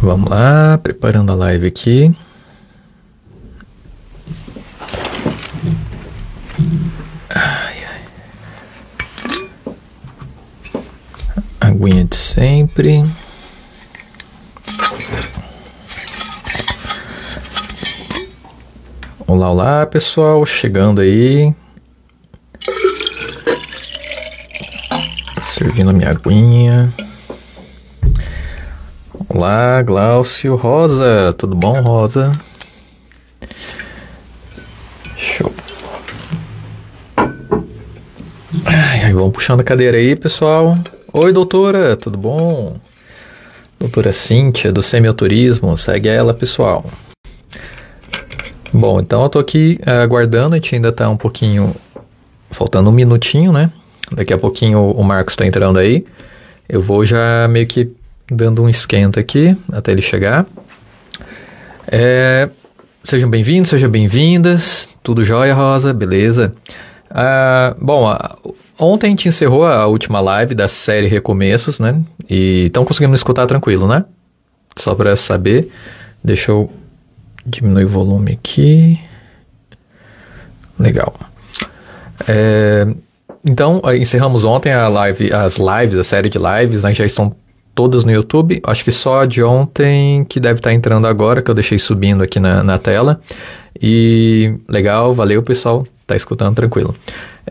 Vamos lá, preparando a live aqui. Ai, ai. Aguinha de sempre. Olá, olá pessoal, chegando aí. Servindo a minha aguinha. Olá, Glaucio Rosa, tudo bom, Rosa? Show. Ai, ai, vamos puxando a cadeira aí, pessoal. Oi, doutora, tudo bom? Doutora Cíntia, do Semioturismo, segue ela, pessoal. Bom, então eu tô aqui aguardando, a gente ainda tá um pouquinho. Faltando um minutinho, né? Daqui a pouquinho o Marcos tá entrando aí. Eu vou já meio que dando um esquenta aqui até ele chegar. É, sejam bem-vindos, sejam bem-vindas. Tudo jóia, Rosa? Beleza? Ah, bom, ontem a gente encerrou a última live da série Recomeços, né? E estão conseguindo escutar tranquilo, né? Só para saber. Deixa eu diminuir o volume aqui. Legal. É, então, encerramos ontem a live, as lives, a série de lives, né? Já estão todas no YouTube. Acho que só a de ontem que deve estar tá entrando agora, que eu deixei subindo aqui na, na tela. E legal, valeu pessoal, tá escutando tranquilo.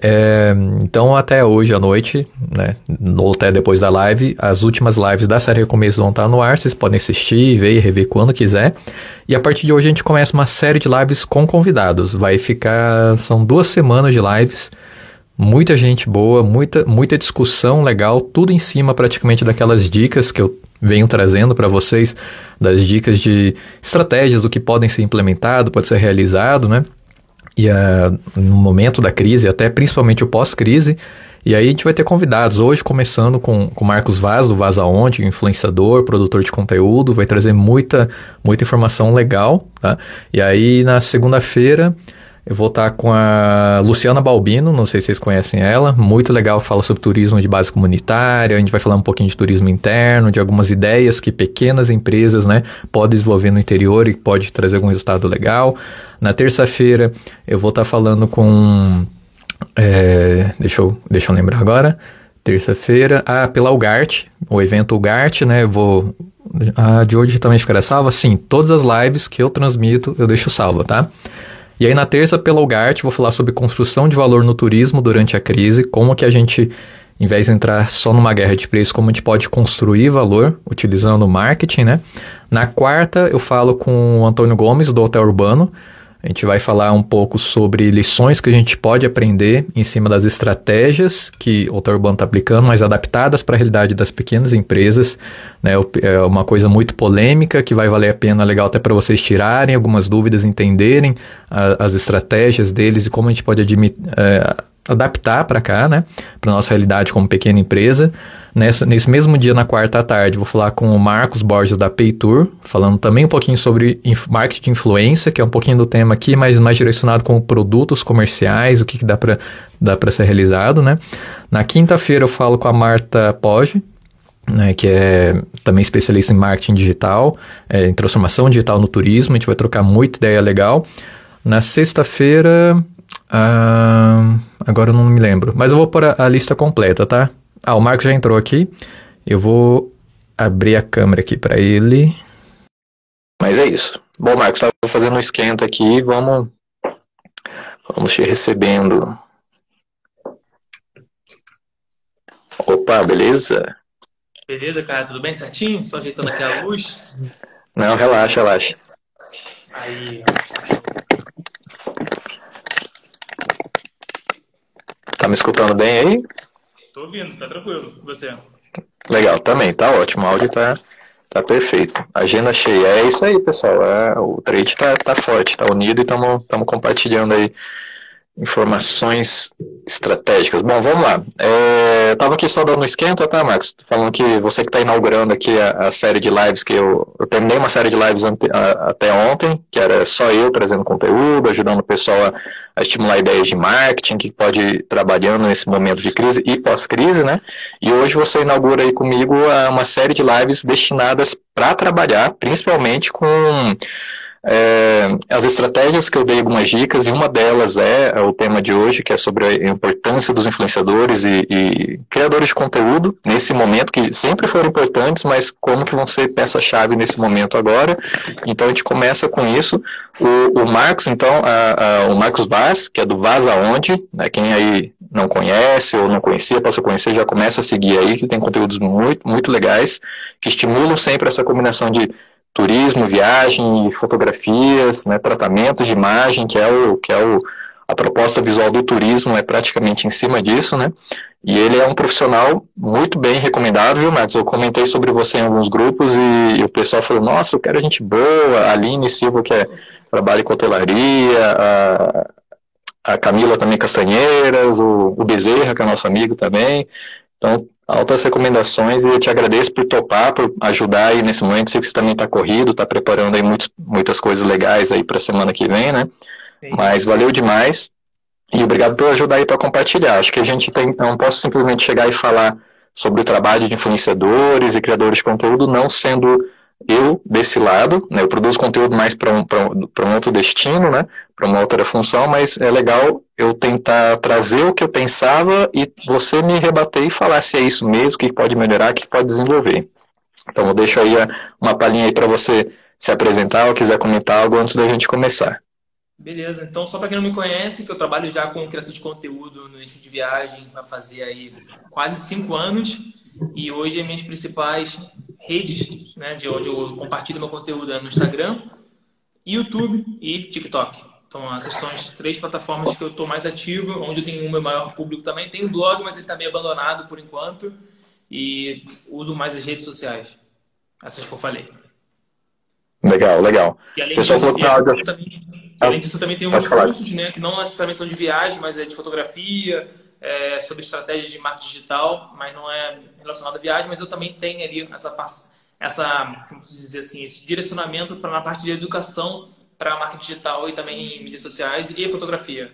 É, então até hoje à noite, né, ou até depois da live, as últimas lives da série Recomeço vão estar no ar, vocês podem assistir, ver e rever quando quiser. E a partir de hoje a gente começa uma série de lives com convidados. Vai ficar, são duas semanas de lives muita gente boa, muita, muita discussão legal, tudo em cima praticamente daquelas dicas que eu venho trazendo para vocês, das dicas de estratégias do que podem ser implementado, pode ser realizado, né? E uh, no momento da crise, até principalmente o pós-crise, e aí a gente vai ter convidados, hoje começando com o Marcos Vaz, do Vaza Onde, influenciador, produtor de conteúdo, vai trazer muita, muita informação legal, tá? E aí na segunda-feira eu vou estar com a Luciana Balbino, não sei se vocês conhecem ela, muito legal, fala sobre turismo de base comunitária, a gente vai falar um pouquinho de turismo interno, de algumas ideias que pequenas empresas né, podem desenvolver no interior e pode trazer algum resultado legal. Na terça-feira eu vou estar falando com. É, deixa, eu, deixa eu lembrar agora. Terça-feira, ah, pela Ugart, o evento Ugart, né? Eu vou. A de hoje também ficará salva? Sim, todas as lives que eu transmito eu deixo salva, tá? E aí na terça, pela UGART, vou falar sobre construção de valor no turismo durante a crise, como que a gente, em vez de entrar só numa guerra de preços, como a gente pode construir valor utilizando o marketing, né? Na quarta, eu falo com o Antônio Gomes, do Hotel Urbano, a gente vai falar um pouco sobre lições que a gente pode aprender em cima das estratégias que o Urbano está aplicando, mas adaptadas para a realidade das pequenas empresas. Né? É uma coisa muito polêmica que vai valer a pena, legal até para vocês tirarem algumas dúvidas, entenderem a, as estratégias deles e como a gente pode. É, adaptar para cá, né? Para nossa realidade como pequena empresa. Nessa, nesse mesmo dia, na quarta à tarde, vou falar com o Marcos Borges da Paytour, falando também um pouquinho sobre marketing de influência, que é um pouquinho do tema aqui, mas mais direcionado com produtos comerciais, o que, que dá para dá ser realizado, né? Na quinta-feira eu falo com a Marta Poggi, né, que é também especialista em marketing digital, é, em transformação digital no turismo, a gente vai trocar muita ideia legal. Na sexta-feira, ah, agora eu não me lembro. Mas eu vou pôr a, a, lista completa, tá? Ah, o Marcos já entrou aqui. Eu vou abrir a câmera aqui para ele. Mas é isso. Bom, Marcos, estava fazendo um esquenta aqui. Vamos, vamos te recebendo. Opa, beleza? Beleza, cara, tudo bem certinho? Só ajeitando aqui a luz. Não, relaxa, relaxa. Aí, Tá me escutando bem aí? Tô ouvindo, tá tranquilo. Você? Legal, também, tá ótimo. O áudio tá, tá perfeito. Agenda cheia. É isso aí, pessoal. É, o trade tá, tá forte, tá unido e estamos compartilhando aí Informações estratégicas. Bom, vamos lá. É, eu estava aqui só dando esquenta, tá, Max? Falando que você que está inaugurando aqui a, a, série de lives que eu, eu terminei uma série de lives ante, a, até ontem, que era só eu trazendo conteúdo, ajudando o pessoal a, a estimular ideias de marketing, que pode ir trabalhando nesse momento de crise e pós-crise, né? E hoje você inaugura aí comigo uma série de lives destinadas para trabalhar, principalmente com é, as estratégias que eu dei algumas dicas, e uma delas é, é o tema de hoje, que é sobre a importância dos influenciadores e, e, criadores de conteúdo nesse momento, que sempre foram importantes, mas como que vão ser peça-chave nesse momento agora. Então a gente começa com isso. O, o Marcos, então, a, a, o Marcos Vaz, que é do Vaz Aonde, né, quem aí não conhece ou não conhecia, passa a conhecer, já começa a seguir aí, que tem conteúdos muito, muito legais, que estimulam sempre essa combinação de turismo, viagem, fotografias, né, tratamento de imagem, que é o que é o a proposta visual do turismo é praticamente em cima disso, né? E ele é um profissional muito bem recomendado, viu, Marcos? Eu comentei sobre você em alguns grupos e, e o pessoal falou: Nossa, eu quero gente boa. A Aline Silva, que é, trabalha com hotelaria, a, a Camila também Castanheiras, o, o Bezerra, que é nosso amigo também. Então, altas recomendações e eu te agradeço por topar, por ajudar aí nesse momento. Sei que você também está corrido, está preparando aí muitos, muitas coisas legais aí para a semana que vem, né? Sim. Mas valeu demais e obrigado por ajudar aí para compartilhar. Acho que a gente tem, não posso simplesmente chegar e falar sobre o trabalho de influenciadores e criadores de conteúdo não sendo eu desse lado, né, eu produzo conteúdo mais para um, um outro destino, né, para uma outra função, mas é legal eu tentar trazer o que eu pensava e você me rebater e falar se é isso mesmo, o que pode melhorar, o que pode desenvolver. Então eu deixo aí uma palhinha aí para você se apresentar ou quiser comentar algo antes da gente começar. Beleza, então só para quem não me conhece, que eu trabalho já com criação de conteúdo no eixo de viagem, vai fazer aí quase cinco anos, e hoje as minhas principais redes, né, de onde eu compartilho meu conteúdo é no Instagram, YouTube e TikTok. Então, essas são as três plataformas que eu estou mais ativo, onde eu tenho o meu maior público também. Tem um blog, mas ele está meio abandonado por enquanto. E uso mais as redes sociais. Essas que eu falei. Legal, legal. E além, Pessoal disso, além, disso, também, além disso, também tem uns cursos, né, que não necessariamente são de viagem, mas é de fotografia, é, sobre estratégia de marketing digital, mas não é relacionado à viagem, mas eu também tenho ali essa, essa como dizer assim, esse direcionamento para na parte de educação para marketing digital e também em mídias sociais e fotografia.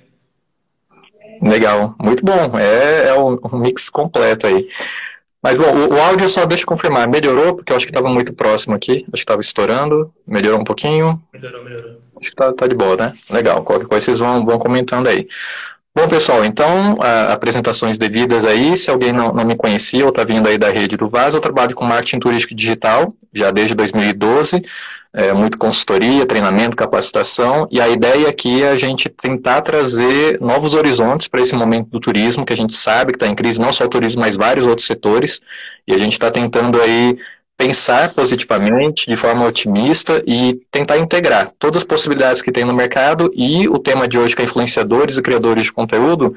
Legal, muito bom. É, é um, mix completo aí. Mas bom, o, o, áudio só deixa eu confirmar. Melhorou, porque eu acho que estava muito próximo aqui. Acho que estava estourando. Melhorou um pouquinho. Melhorou, melhorou. Acho que tá, tá de boa, né? Legal. Qualquer coisa vocês vão, vão comentando aí. Bom, pessoal, então, apresentações devidas aí. Se alguém não, não me conhecia ou está vindo aí da rede do Vaz, eu trabalho com marketing turístico digital, já desde 2012, é, muito consultoria, treinamento, capacitação, e a ideia aqui é a gente tentar trazer novos horizontes para esse momento do turismo, que a gente sabe que está em crise, não só o turismo, mas vários outros setores, e a gente está tentando aí pensar positivamente, de forma otimista e tentar integrar todas as possibilidades que tem no mercado e o tema de hoje que é influenciadores e criadores de conteúdo,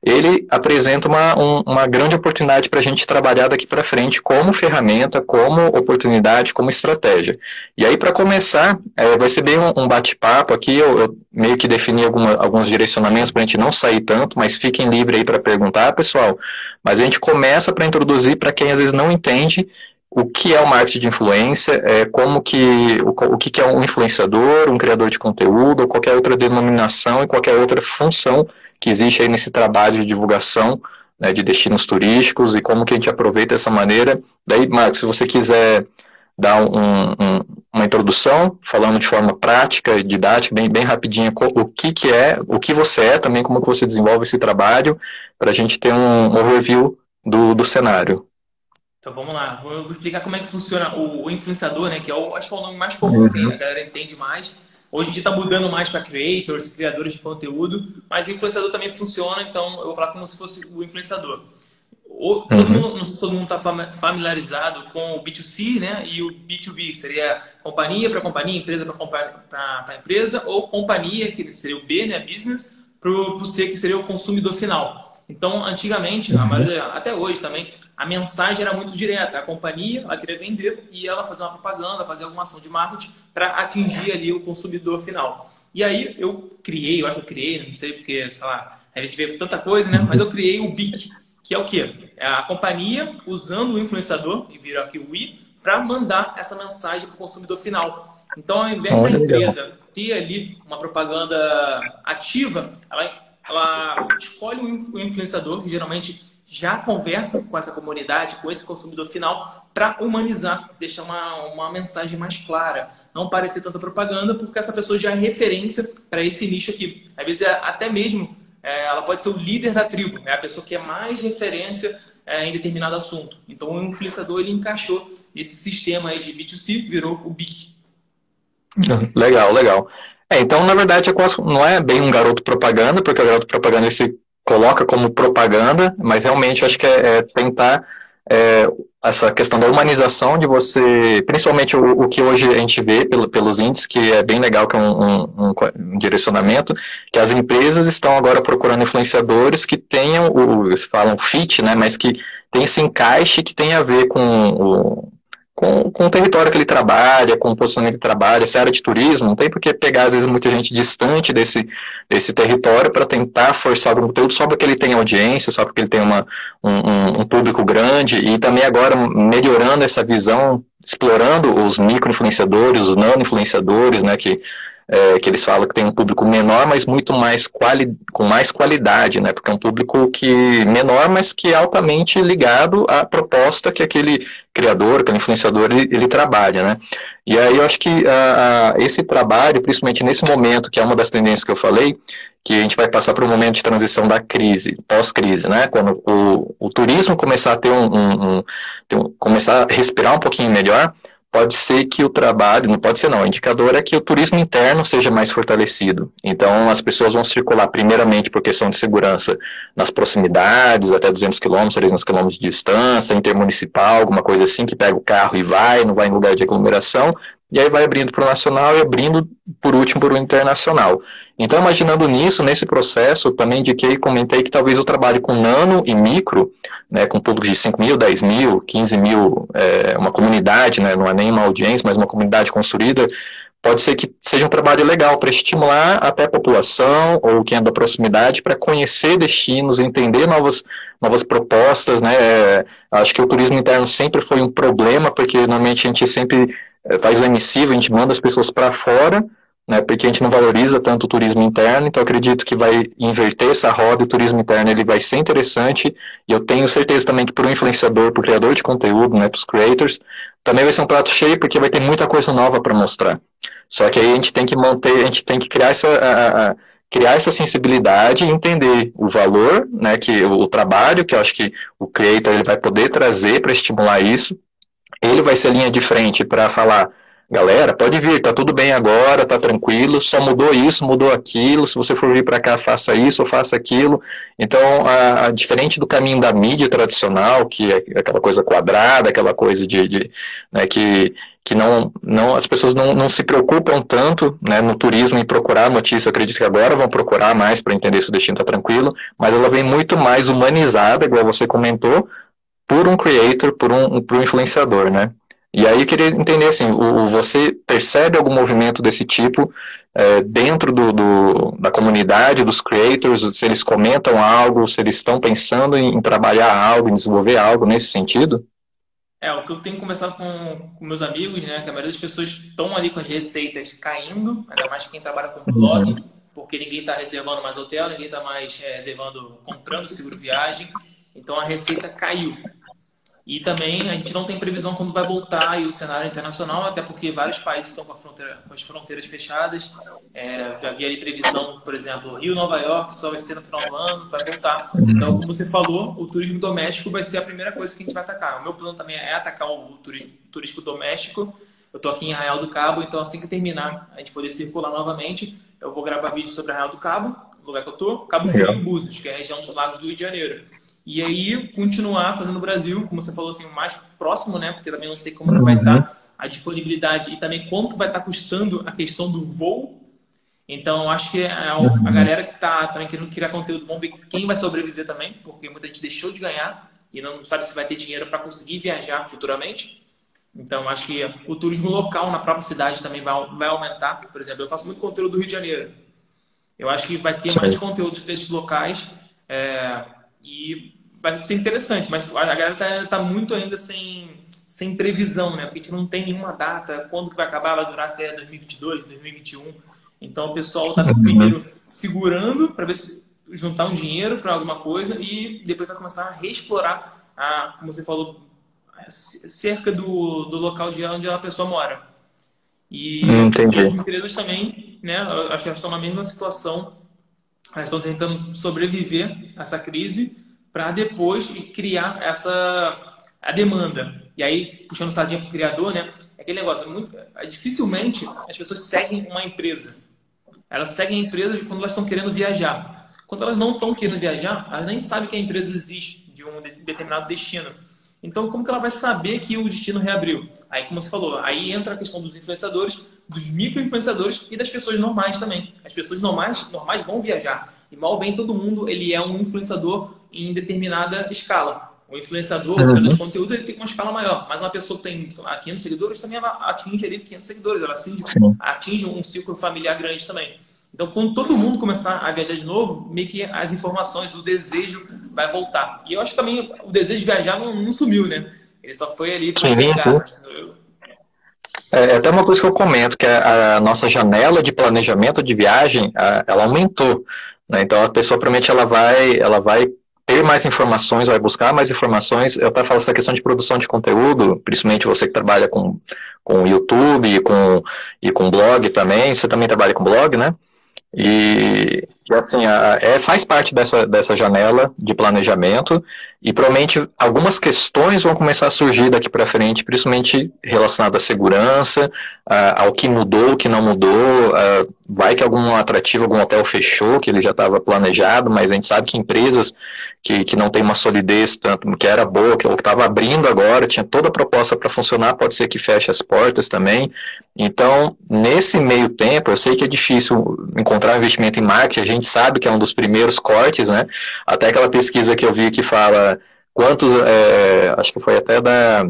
ele apresenta uma, um, uma grande oportunidade para a gente trabalhar daqui para frente como ferramenta, como oportunidade, como estratégia. E aí, para começar, é, vai ser bem um, um bate-papo aqui, eu, eu, meio que defini alguma, alguns direcionamentos para a gente não sair tanto, mas fiquem livres aí para perguntar, pessoal. Mas a gente começa para introduzir para quem às vezes não entende o que é o marketing de influência, é, como que, o, o que é um influenciador, um criador de conteúdo, ou qualquer outra denominação e qualquer outra função que existe aí nesse trabalho de divulgação né, de destinos turísticos e como que a gente aproveita essa maneira. Daí, Marcos, se você quiser dar um, um, uma introdução, falando de forma prática e didática, bem, bem rapidinha, o que, que é, o que você é, também como que você desenvolve esse trabalho, para a gente ter um, overview do, do cenário. Então vamos lá, vou, vou, explicar como é que funciona o, o, influenciador, né? Que é o, acho que é o nome mais comum, uhum. que a galera entende mais. Hoje em dia está mudando mais para creators, criadores de conteúdo, mas influenciador também funciona, então eu vou falar como se fosse o influenciador. O, todo uhum. mundo, não sei se todo mundo está familiarizado com o B2C né, e o B2B, que seria companhia para companhia, empresa para empresa, ou companhia, que seria o B, né, business, para o C, que seria o consumidor final. Então, antigamente, uhum. maioria, até hoje também, a mensagem era muito direta. A companhia ela queria vender e ela fazer uma propaganda, fazer alguma ação de marketing para atingir ali o consumidor final. E aí eu criei, eu acho que eu criei, não sei porque, sei lá, a gente vê tanta coisa, né? Mas eu criei o BIC, que é o quê? É a companhia usando o influenciador, e virou aqui o I, para mandar essa mensagem para o consumidor final. Então, ao invés da empresa legal. ter ali uma propaganda ativa, ela, ela escolhe um influenciador que geralmente já conversa com essa comunidade, com esse consumidor final, para humanizar, deixar uma, uma mensagem mais clara. Não parecer tanta propaganda, porque essa pessoa já é referência para esse nicho aqui. Às vezes, é até mesmo, é, ela pode ser o líder da tribo, é a pessoa que é mais referência é, em determinado assunto. Então, o influenciador ele encaixou esse sistema aí de B2C, virou o BIC. Legal, legal. É, então, na verdade, não é bem um garoto propaganda, porque o garoto propaganda se coloca como propaganda, mas realmente acho que é, é tentar é, essa questão da humanização de você, principalmente o, o que hoje a gente vê pelo, pelos índices, que é bem legal, que é um, um, um, direcionamento, que as empresas estão agora procurando influenciadores que tenham, o, eles falam fit, né, mas que tem esse encaixe que tem a ver com o, com, com o território que ele trabalha, com o posicionamento que ele trabalha, essa área de turismo, não tem por que pegar, às vezes, muita gente distante desse, desse território para tentar forçar algum conteúdo só porque ele tem audiência, só porque ele tem uma, um, um público grande, e também agora melhorando essa visão, explorando os micro-influenciadores, os nano-influenciadores, né, que é, que eles falam que tem um público menor, mas muito mais quali com mais qualidade, né? Porque é um público que menor, mas que é altamente ligado à proposta que aquele criador, aquele influenciador, ele, ele trabalha, né? E aí eu acho que uh, esse trabalho, principalmente nesse momento, que é uma das tendências que eu falei, que a gente vai passar por um momento de transição da crise, pós-crise, né? Quando o, o turismo começar a ter um, um, um, ter um, começar a respirar um pouquinho melhor, pode ser que o trabalho, não pode ser não, o indicador é que o turismo interno seja mais fortalecido. Então, as pessoas vão circular primeiramente por questão de segurança nas proximidades, até 200 quilômetros, 300 quilômetros de distância, intermunicipal, alguma coisa assim, que pega o carro e vai, não vai em lugar de aglomeração, e aí vai abrindo para o nacional e abrindo, por último, para o internacional. Então, imaginando nisso, nesse processo, também indiquei e comentei que talvez o trabalho com nano e micro, né, com públicos de 5 mil, 10 mil, 15 mil, é, uma comunidade, né, não é nem uma audiência, mas uma comunidade construída, pode ser que seja um trabalho legal para estimular até a população ou quem é da proximidade para conhecer destinos, entender novas, novas propostas, né? É, acho que o turismo interno sempre foi um problema, porque normalmente a gente sempre faz o emissivo, a gente manda as pessoas para fora, né, porque a gente não valoriza tanto o turismo interno, então acredito que vai inverter essa roda o turismo interno ele vai ser interessante, e eu tenho certeza também que para o influenciador, para o criador de conteúdo, né, para os creators, também vai ser um prato cheio, porque vai ter muita coisa nova para mostrar. Só que aí a gente tem que manter, a gente tem que criar essa, a, a, criar essa sensibilidade e entender o valor, né, que o, o trabalho, que eu acho que o creator ele vai poder trazer para estimular isso, ele vai ser linha de frente para falar, galera, pode vir, tá tudo bem agora, tá tranquilo, só mudou isso, mudou aquilo, se você for vir para cá, faça isso ou faça aquilo. Então, a, a, diferente do caminho da mídia tradicional, que é aquela coisa quadrada, aquela coisa de, de né, que, que não, não, as pessoas não, não se preocupam tanto né, no turismo em procurar notícia, acredito que agora vão procurar mais para entender se o destino está tranquilo, mas ela vem muito mais humanizada, igual você comentou, por um creator, por um, por um influenciador, né? E aí eu queria entender assim, o, você percebe algum movimento desse tipo é, dentro do, do, da comunidade dos creators, se eles comentam algo, se eles estão pensando em, em, trabalhar algo, em desenvolver algo nesse sentido? É, o que eu tenho conversado com, com meus amigos, né, que a maioria das pessoas estão ali com as receitas caindo, ainda mais quem trabalha com blog, uhum. porque ninguém está reservando mais hotel, ninguém está mais é, reservando, comprando seguro viagem, então a receita caiu. E também a gente não tem previsão quando vai voltar aí o cenário internacional, até porque vários países estão com, fronteira, com as fronteiras fechadas. É, já havia ali previsão, por exemplo, Rio, Nova York, só vai ser no final do ano, vai voltar. Então, como você falou, o turismo doméstico vai ser a primeira coisa que a gente vai atacar. O meu plano também é atacar o turismo, turismo doméstico. Eu estou aqui em Arraial do Cabo, então assim que terminar, a gente poder circular novamente, eu vou gravar vídeo sobre Arraial do Cabo, lugar que eu estou, Cabo Frio e Búzios, que é a região dos lagos do Rio de Janeiro. E aí continuar fazendo no Brasil, como você falou assim, o mais próximo, né? Porque também não sei como uhum. vai estar a disponibilidade e também quanto vai estar custando a questão do voo. Então, acho que a, a uhum. galera que está também querendo criar conteúdo, vamos ver quem vai sobreviver também, porque muita gente deixou de ganhar e não sabe se vai ter dinheiro para conseguir viajar futuramente. Então, acho que o turismo local na própria cidade também vai, vai aumentar. Por exemplo, eu faço muito conteúdo do Rio de Janeiro. Eu acho que vai ter mais conteúdos desses locais é, e vai ser interessante. Mas a galera está tá muito ainda sem, sem previsão, né? Porque a gente não tem nenhuma data, quando que vai acabar, vai durar até 2022, 2021. Então, o pessoal está uhum. primeiro segurando para ver se juntar um dinheiro para alguma coisa e depois vai começar a reexplorar, a, como você falou, cerca do, do local de onde a pessoa mora. E hum, as empresas também, né, acho que elas estão na mesma situação, elas estão tentando sobreviver a essa crise para depois criar essa a demanda. E aí, puxando sardinha para o criador, né, é aquele negócio, muito, é, dificilmente as pessoas seguem uma empresa. Elas seguem a empresa quando elas estão querendo viajar. Quando elas não estão querendo viajar, elas nem sabem que a empresa existe de um determinado destino. Então, como que ela vai saber que o destino reabriu? Aí, como você falou, aí entra a questão dos influenciadores, dos micro-influenciadores e das pessoas normais também. As pessoas normais, normais vão viajar. E mal bem todo mundo, ele é um influenciador em determinada escala. O influenciador, uhum. o conteúdo, ele tem uma escala maior. Mas uma pessoa que tem lá, 500 seguidores, também ela atinge ali 500 seguidores. Ela atinge, atinge um ciclo familiar grande também. Então, quando todo mundo começar a viajar de novo, meio que as informações, o desejo vai voltar. E eu acho que também o desejo de viajar não, não sumiu, né? Ele só foi ali para é, é até uma coisa que eu comento, que a, nossa janela de planejamento de viagem, ela aumentou. Né? Então, a pessoa, provavelmente, ela vai, ela vai ter mais informações, vai buscar mais informações. Eu até falo essa questão de produção de conteúdo, principalmente você que trabalha com, com YouTube e com, e com blog também. Você também trabalha com blog, né? E, e assim, a, é, faz parte dessa, dessa janela de planejamento e provavelmente algumas questões vão começar a surgir daqui para frente, principalmente relacionadas à segurança, a, ao que mudou, o que não mudou, a, vai que algum atrativo, algum hotel fechou, que ele já estava planejado, mas a gente sabe que empresas que, que não têm uma solidez tanto que era boa, que estava abrindo agora, tinha toda a proposta para funcionar, pode ser que feche as portas também. Então, nesse meio tempo, eu sei que é difícil encontrar investimento em marketing, gente sabe que é um dos primeiros cortes, né? Até aquela pesquisa que eu vi que fala quantos, é, acho que foi até da,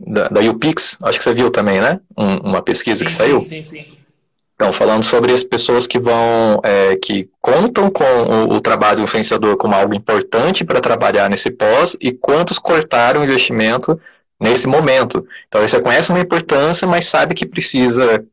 da, da UPix, acho que você viu também, né? Um, uma pesquisa sim, que saiu. Sim, sim, sim. Então, falando sobre as pessoas que vão, é, que contam com o, o, trabalho do influenciador como algo importante para trabalhar nesse pós e quantos cortaram o investimento nesse momento. Então, você conhece uma importância, mas sabe que precisa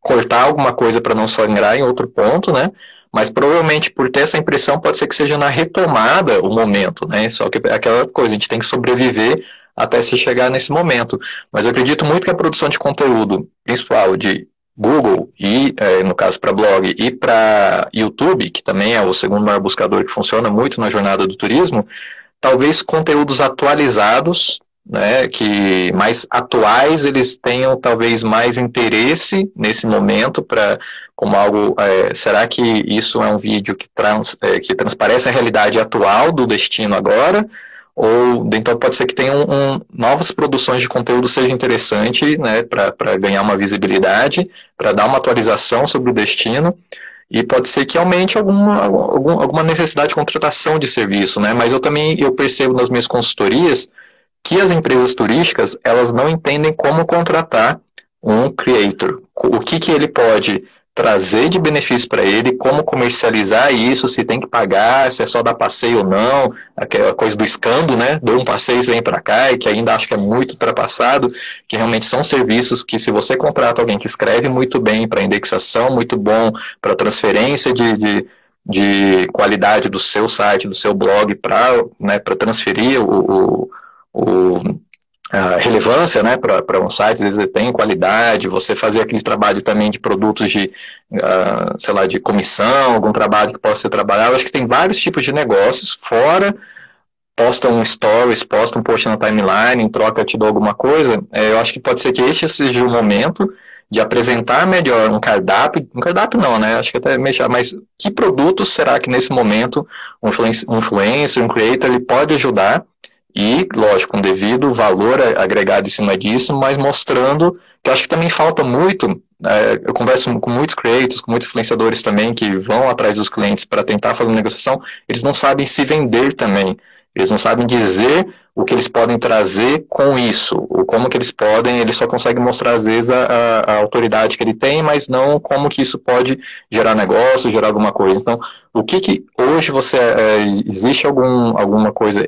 cortar alguma coisa para não sangrar em outro ponto, né? Mas provavelmente por ter essa impressão pode ser que seja na retomada o momento, né? Só que é aquela coisa, a gente tem que sobreviver até se chegar nesse momento. Mas eu acredito muito que a produção de conteúdo, principal de Google e, é, no caso, para blog e para YouTube, que também é o segundo maior buscador que funciona muito na jornada do turismo, talvez conteúdos atualizados né, que mais atuais eles tenham talvez mais interesse nesse momento para como algo é, será que isso é um vídeo que, trans, é, que transparece a realidade atual do destino agora ou então pode ser que tenham um, novas produções de conteúdo seja interessante né, para ganhar uma visibilidade para dar uma atualização sobre o destino e pode ser que aumente alguma, alguma necessidade de contratação de serviço, né? Mas eu também eu percebo nas minhas consultorias que as empresas turísticas elas não entendem como contratar um creator. O que, que ele pode trazer de benefício para ele, como comercializar isso, se tem que pagar, se é só dar passeio ou não, aquela coisa do escambo, né? Dou um passeio vem para cá, e que ainda acho que é muito ultrapassado, que realmente são serviços que se você contrata alguém que escreve muito bem para indexação, muito bom para transferência de, de, de, qualidade do seu site, do seu blog, para né, transferir o, o o, relevância né, para um site, às vezes tem qualidade, você fazer aquele trabalho também de produtos de, uh, sei lá, de comissão, algum trabalho que possa ser trabalhado. acho que tem vários tipos de negócios, fora posta um stories, posta um post na timeline, em troca te dou alguma coisa, é, eu acho que pode ser que este seja o momento de apresentar melhor um cardápio, um cardápio não, né, acho que até mexer, mas que produtos será que nesse momento um influencer, um creator, ele pode ajudar e, lógico, com devido valor agregado em cima disso, mas mostrando que acho que também falta muito. É, eu converso com muitos creators, com muitos influenciadores também que vão atrás dos clientes para tentar fazer uma negociação, eles não sabem se vender também. Eles não sabem dizer o que eles podem trazer com isso, ou como que eles podem, eles só conseguem mostrar às vezes a, a, autoridade que ele tem, mas não como que isso pode gerar negócio, gerar alguma coisa. Então, o que que hoje você, é, existe algum, alguma coisa,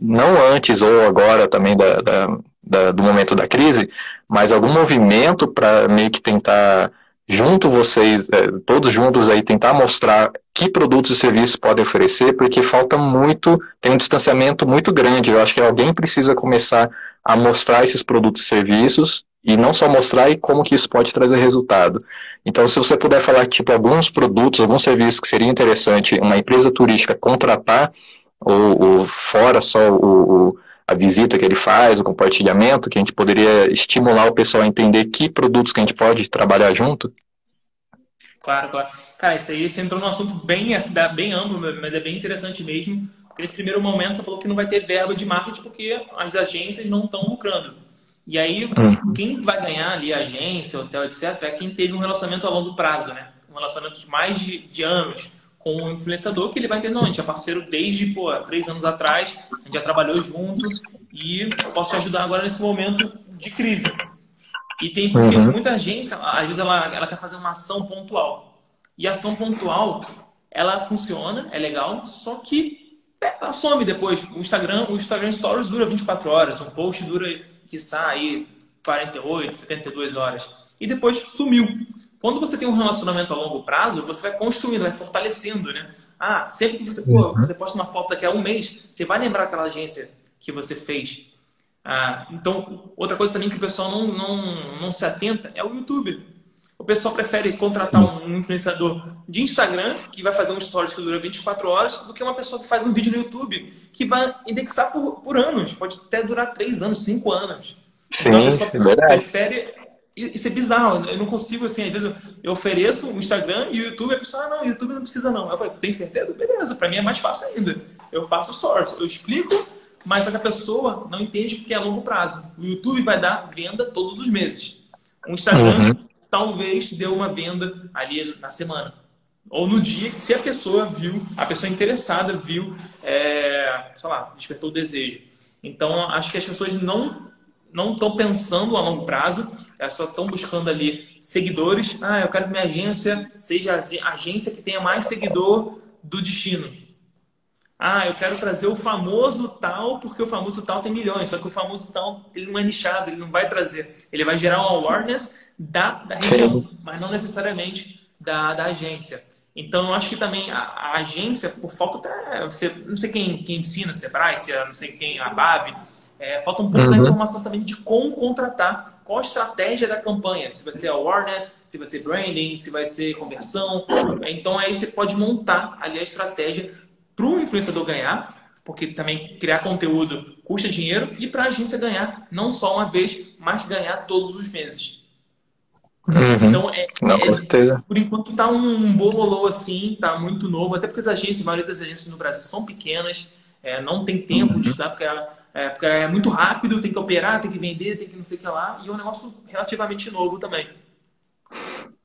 não antes ou agora também da, da, da do momento da crise, mas algum movimento para meio que tentar junto vocês, é, todos juntos aí, tentar mostrar que produtos e serviços podem oferecer, porque falta muito, tem um distanciamento muito grande. Eu acho que alguém precisa começar a mostrar esses produtos e serviços, e não só mostrar e como que isso pode trazer resultado. Então, se você puder falar, tipo, alguns produtos, alguns serviços que seria interessante uma empresa turística contratar, ou, ou fora só o, o a visita que ele faz, o compartilhamento, que a gente poderia estimular o pessoal a entender que produtos que a gente pode trabalhar junto? Claro, claro. Cara, isso aí você entrou num assunto bem, assim, bem amplo, mas é bem interessante mesmo. Porque nesse primeiro momento você falou que não vai ter verba de marketing porque as agências não estão lucrando. E aí, uhum. quem vai ganhar ali, a agência, hotel, etc., é quem teve um relacionamento a longo prazo, né? Um relacionamento de mais de, de anos com o influenciador que ele vai ter, não, a gente é parceiro desde, pô, três anos atrás, a gente já trabalhou junto e posso te ajudar agora nesse momento de crise. E tem porque uhum. muita agência, às vezes ela, ela quer fazer uma ação pontual. E a ação pontual, ela funciona, é legal, só que é, ela some depois. O Instagram, o Instagram Stories dura 24 horas, um post dura, que sai 48, 72 horas. E depois sumiu. Quando você tem um relacionamento a longo prazo, você vai construindo, vai fortalecendo, né? Ah, sempre que você, pô, uhum. você posta uma foto daqui a um mês, você vai lembrar aquela agência que você fez. Ah, então, outra coisa também que o pessoal não, não, não se atenta é o YouTube. O pessoal prefere contratar um influenciador de Instagram, que vai fazer um stories que dura 24 horas, do que uma pessoa que faz um vídeo no YouTube, que vai indexar por, por anos. Pode até durar 3 anos, 5 anos. Sim, então, a pessoa é prefere isso é bizarro, eu não consigo, assim, às vezes eu ofereço o Instagram e o YouTube, a pessoa, ah, não, o YouTube não precisa não. Eu falei, tem certeza? Beleza, para mim é mais fácil ainda. Eu faço stories, eu explico, mas a pessoa não entende porque é a longo prazo. O YouTube vai dar venda todos os meses. O Instagram uhum. talvez dê uma venda ali na semana. Ou no dia, se a pessoa viu, a pessoa interessada viu, é, sei lá, despertou o desejo. Então, acho que as pessoas não não estão pensando a longo prazo, elas só estão buscando ali seguidores. Ah, eu quero que minha agência seja a agência que tenha mais seguidor do destino. Ah, eu quero trazer o famoso tal, porque o famoso tal tem milhões, só que o famoso tal ele não é nichado, ele não vai trazer. Ele vai gerar um awareness da, da região, mas não necessariamente da, da agência. Então, eu acho que também a, a agência, por falta até, você, não sei quem, quem ensina, Sebrae, se é, não sei quem, a BAV, é, falta um pouco uhum. da informação também de como contratar, qual a estratégia da campanha, se vai ser awareness, se vai ser branding, se vai ser conversão. Então aí você pode montar ali a estratégia para o influenciador ganhar, porque também criar conteúdo custa dinheiro, e para a agência ganhar, não só uma vez, mas ganhar todos os meses. Uhum. Então, é, não, é, por enquanto está um bololô assim, está muito novo, até porque as agências, a maioria das agências no Brasil são pequenas, é, não tem tempo uhum. de estudar, porque é, porque é muito rápido, tem que operar, tem que vender, tem que não sei o que lá, e é um negócio relativamente novo também.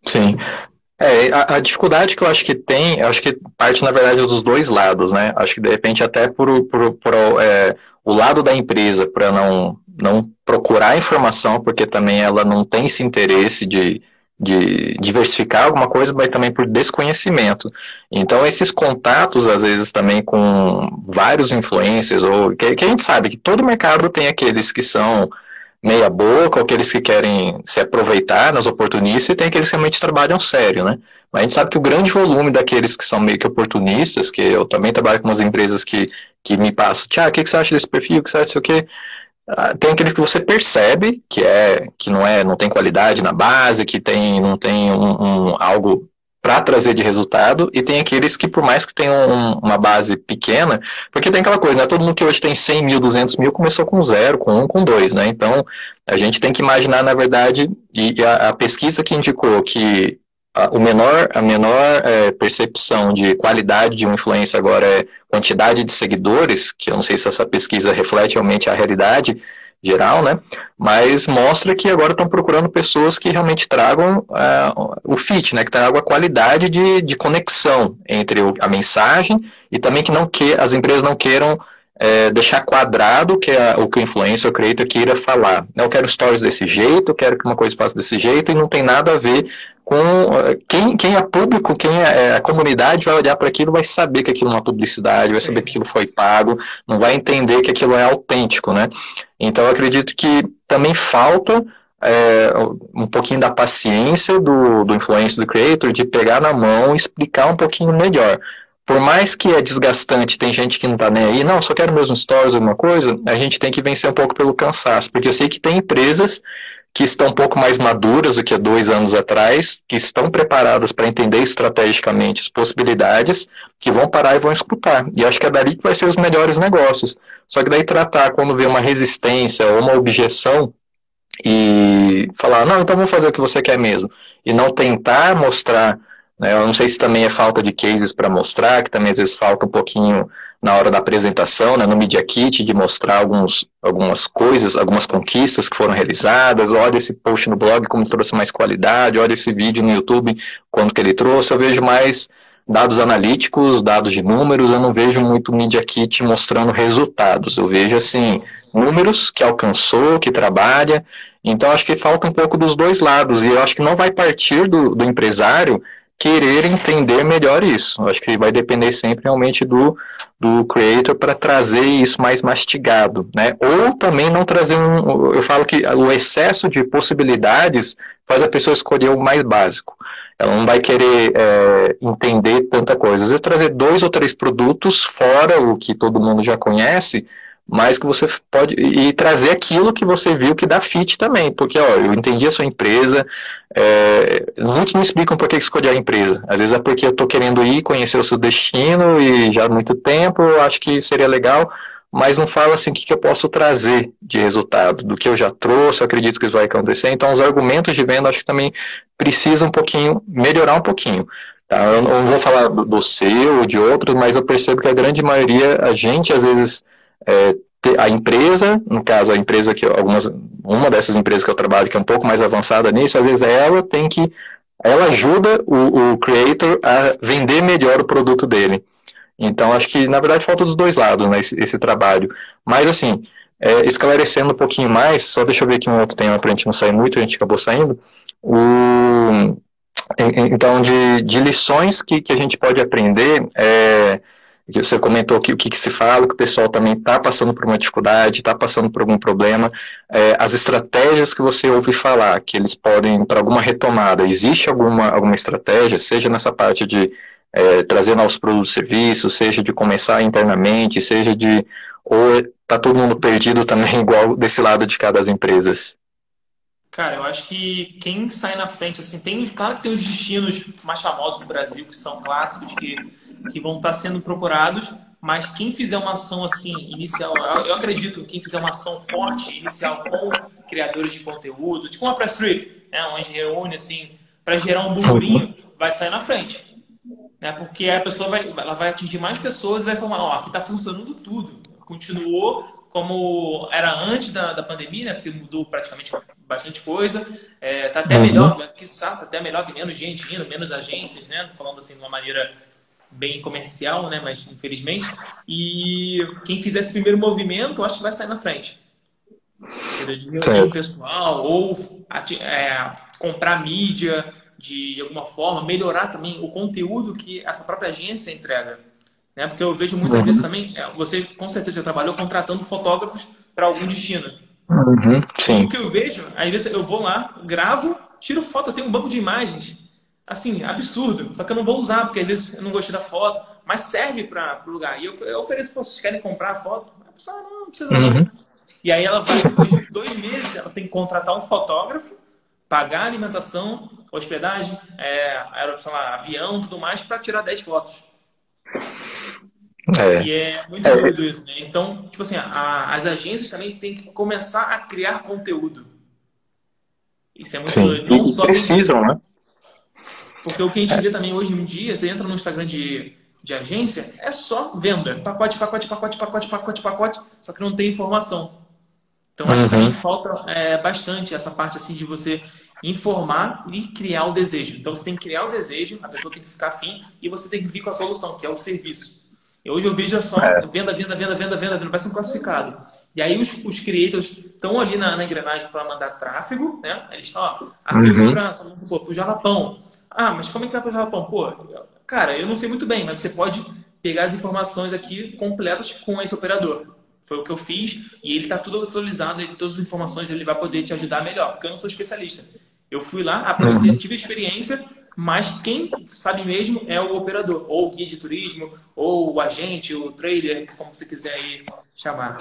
Sim. É, a, a, dificuldade que eu acho que tem, eu acho que parte, na verdade, dos dois lados, né? Acho que, de repente, até por, por, por é, o lado da empresa, para não, não procurar informação, porque também ela não tem esse interesse de, de diversificar alguma coisa, mas também por desconhecimento. Então, esses contatos, às vezes, também com vários influencers, ou que, que a gente sabe que todo mercado tem aqueles que são meia boca, ou aqueles que querem se aproveitar nas oportunistas, e tem aqueles que realmente trabalham sério, né? Mas a gente sabe que o grande volume daqueles que são meio que oportunistas, que eu também trabalho com umas empresas que, que me passam, Tiago, o que, que você acha desse perfil, o que você acha disso? Ah, tem aqueles que você percebe que é que não é não tem qualidade na base que tem não tem um, um algo para trazer de resultado e tem aqueles que por mais que tenham um, uma base pequena porque tem aquela coisa né todo mundo que hoje tem 100 mil 200 mil começou com zero com um com dois né então a gente tem que imaginar na verdade e a, a pesquisa que indicou que o menor, a menor é, percepção de qualidade de uma influência agora é quantidade de seguidores, que eu não sei se essa pesquisa reflete realmente a realidade geral, né? Mas mostra que agora estão procurando pessoas que realmente tragam uh, o fit, né? Que tragam a qualidade de, de conexão entre o, a mensagem e também que não que as empresas não queiram é, deixar quadrado que a, o que o influencer, o creator queira falar. Eu quero stories desse jeito, eu quero que uma coisa faça desse jeito, e não tem nada a ver com é, quem, quem é público, quem é, é a comunidade vai olhar para aquilo, vai saber que aquilo é uma publicidade, vai saber que aquilo foi pago, não vai entender que aquilo é autêntico, né? Então eu acredito que também falta é, um pouquinho da paciência do, do influencer, do creator, de pegar na mão e explicar um pouquinho melhor por mais que é desgastante, tem gente que não tá nem aí, não, só quero mesmo stories, alguma coisa, a gente tem que vencer um pouco pelo cansaço, porque eu sei que tem empresas que estão um pouco mais maduras do que há dois anos atrás, que estão preparadas para entender estrategicamente as possibilidades, que vão parar e vão escutar. E acho que é dali que vai ser os melhores negócios. Só que daí tratar quando vê uma resistência ou uma objeção e falar, não, então vamos fazer o que você quer mesmo. E não tentar mostrar? Eu não sei se também é falta de cases para mostrar, que também às vezes falta um pouquinho na hora da apresentação, né, no Media Kit, de mostrar alguns, algumas coisas, algumas conquistas que foram realizadas, olha esse post no blog como trouxe mais qualidade, olha esse vídeo no YouTube, quanto que ele trouxe, eu vejo mais dados analíticos, dados de números, eu não vejo muito Media Kit mostrando resultados, eu vejo assim, números que alcançou, que trabalha, então acho que falta um pouco dos dois lados, e eu acho que não vai partir do, do empresário querer entender melhor isso. Acho que vai depender sempre realmente do, do creator para trazer isso mais mastigado, né? Ou também não trazer um. Eu falo que o excesso de possibilidades faz a pessoa escolher o mais básico. Ela não vai querer é, entender tanta coisa. Às vezes trazer dois ou três produtos fora o que todo mundo já conhece mas que você pode e trazer aquilo que você viu que dá fit também, porque ó, eu entendi a sua empresa, é, muitos não explicam por que escolher a empresa, às vezes é porque eu estou querendo ir conhecer o seu destino e já há muito tempo, eu acho que seria legal, mas não fala assim o que, que eu posso trazer de resultado, do que eu já trouxe, eu acredito que isso vai acontecer, então os argumentos de venda acho que também precisam um pouquinho, melhorar um pouquinho. Tá? Eu não vou falar do seu ou de outros, mas eu percebo que a grande maioria, a gente às vezes é, a empresa, no caso, a empresa que algumas, uma dessas empresas que eu trabalho, que é um pouco mais avançada nisso, às vezes ela tem que, ela ajuda o, o creator a vender melhor o produto dele. Então, acho que, na verdade, falta dos dois lados, né, esse, esse trabalho. Mas, assim, é, esclarecendo um pouquinho mais, só deixa eu ver aqui um outro tema para a gente não sair muito, a gente acabou saindo. O, então, de, de lições que, que a gente pode aprender, é, você comentou que o que, que, se fala, que o pessoal também está passando por uma dificuldade, está passando por algum problema, é, as estratégias que você ouve falar, que eles podem, para alguma retomada, existe alguma, alguma estratégia, seja nessa parte de é, trazer novos produtos e serviços, seja de começar internamente, seja de, ou está todo mundo perdido também, igual desse lado de cada das empresas? Cara, eu acho que quem sai na frente, assim, tem, claro que tem os destinos mais famosos do Brasil, que são clássicos, que que vão estar sendo procurados, mas quem fizer uma ação assim inicial, eu acredito quem fizer uma ação forte inicial com criadores de conteúdo, tipo uma press trip, né, onde reúne assim para gerar um burburinho, vai sair na frente, né? Porque a pessoa vai, ela vai atingir mais pessoas e vai falar, ó, aqui está funcionando tudo, continuou como era antes da, da pandemia, né? Porque mudou praticamente bastante coisa, é, tá até uhum. melhor, que sabe, tá até melhor que menos gente indo, menos agências, né? Falando assim de uma maneira bem comercial, né? Mas infelizmente. E quem fizer esse primeiro movimento, acho que vai sair na frente. Reunir o pessoal, ou é, comprar mídia de alguma forma, melhorar também o conteúdo que essa própria agência entrega. Né? Porque eu vejo muitas uhum. vezes também, é, você com certeza já trabalhou contratando fotógrafos para algum destino. Uhum. Sim. O que eu vejo, às vezes eu vou lá, gravo, tiro foto, eu tenho um banco de imagens assim, absurdo. Só que eu não vou usar, porque às vezes eu não gostei da foto, mas serve para o lugar. E eu, eu ofereço para vocês querem comprar a foto. A pessoa, não, não precisa uhum. E aí ela vai, depois de dois meses, ela tem que contratar um fotógrafo, pagar alimentação, hospedagem, é, lá, avião, tudo mais, para tirar 10 fotos. É. E é muito é. doido isso, né? Então, tipo assim, a, as agências também têm que começar a criar conteúdo. Isso é muito Sim. doido. Não e só precisam, né? Porque o que a gente vê também hoje em dia, você entra no Instagram de, de agência, é só venda. Pacote, pacote, pacote, pacote, pacote, pacote, só que não tem informação. Então, acho uhum. que também falta é, bastante essa parte assim de você informar e criar o desejo. Então, você tem que criar o desejo, a pessoa tem que ficar afim e você tem que vir com a solução, que é o serviço. E hoje eu vejo só é. venda, venda, venda, venda, venda, venda, parece um classificado. E aí os, os creators estão ali na, na engrenagem para mandar tráfego, né? Eles, ó, aqui uhum. para o Japão. Ah, mas como é que vai para o Japão? Pô, cara, eu não sei muito bem, mas você pode pegar as informações aqui completas com esse operador. Foi o que eu fiz e ele está tudo atualizado e todas as informações ele vai poder te ajudar melhor, porque eu não sou especialista. Eu fui lá, aprendi, uhum. tive experiência, mas quem sabe mesmo é o operador, ou o guia de turismo, ou o agente, o trader, como você quiser aí chamar.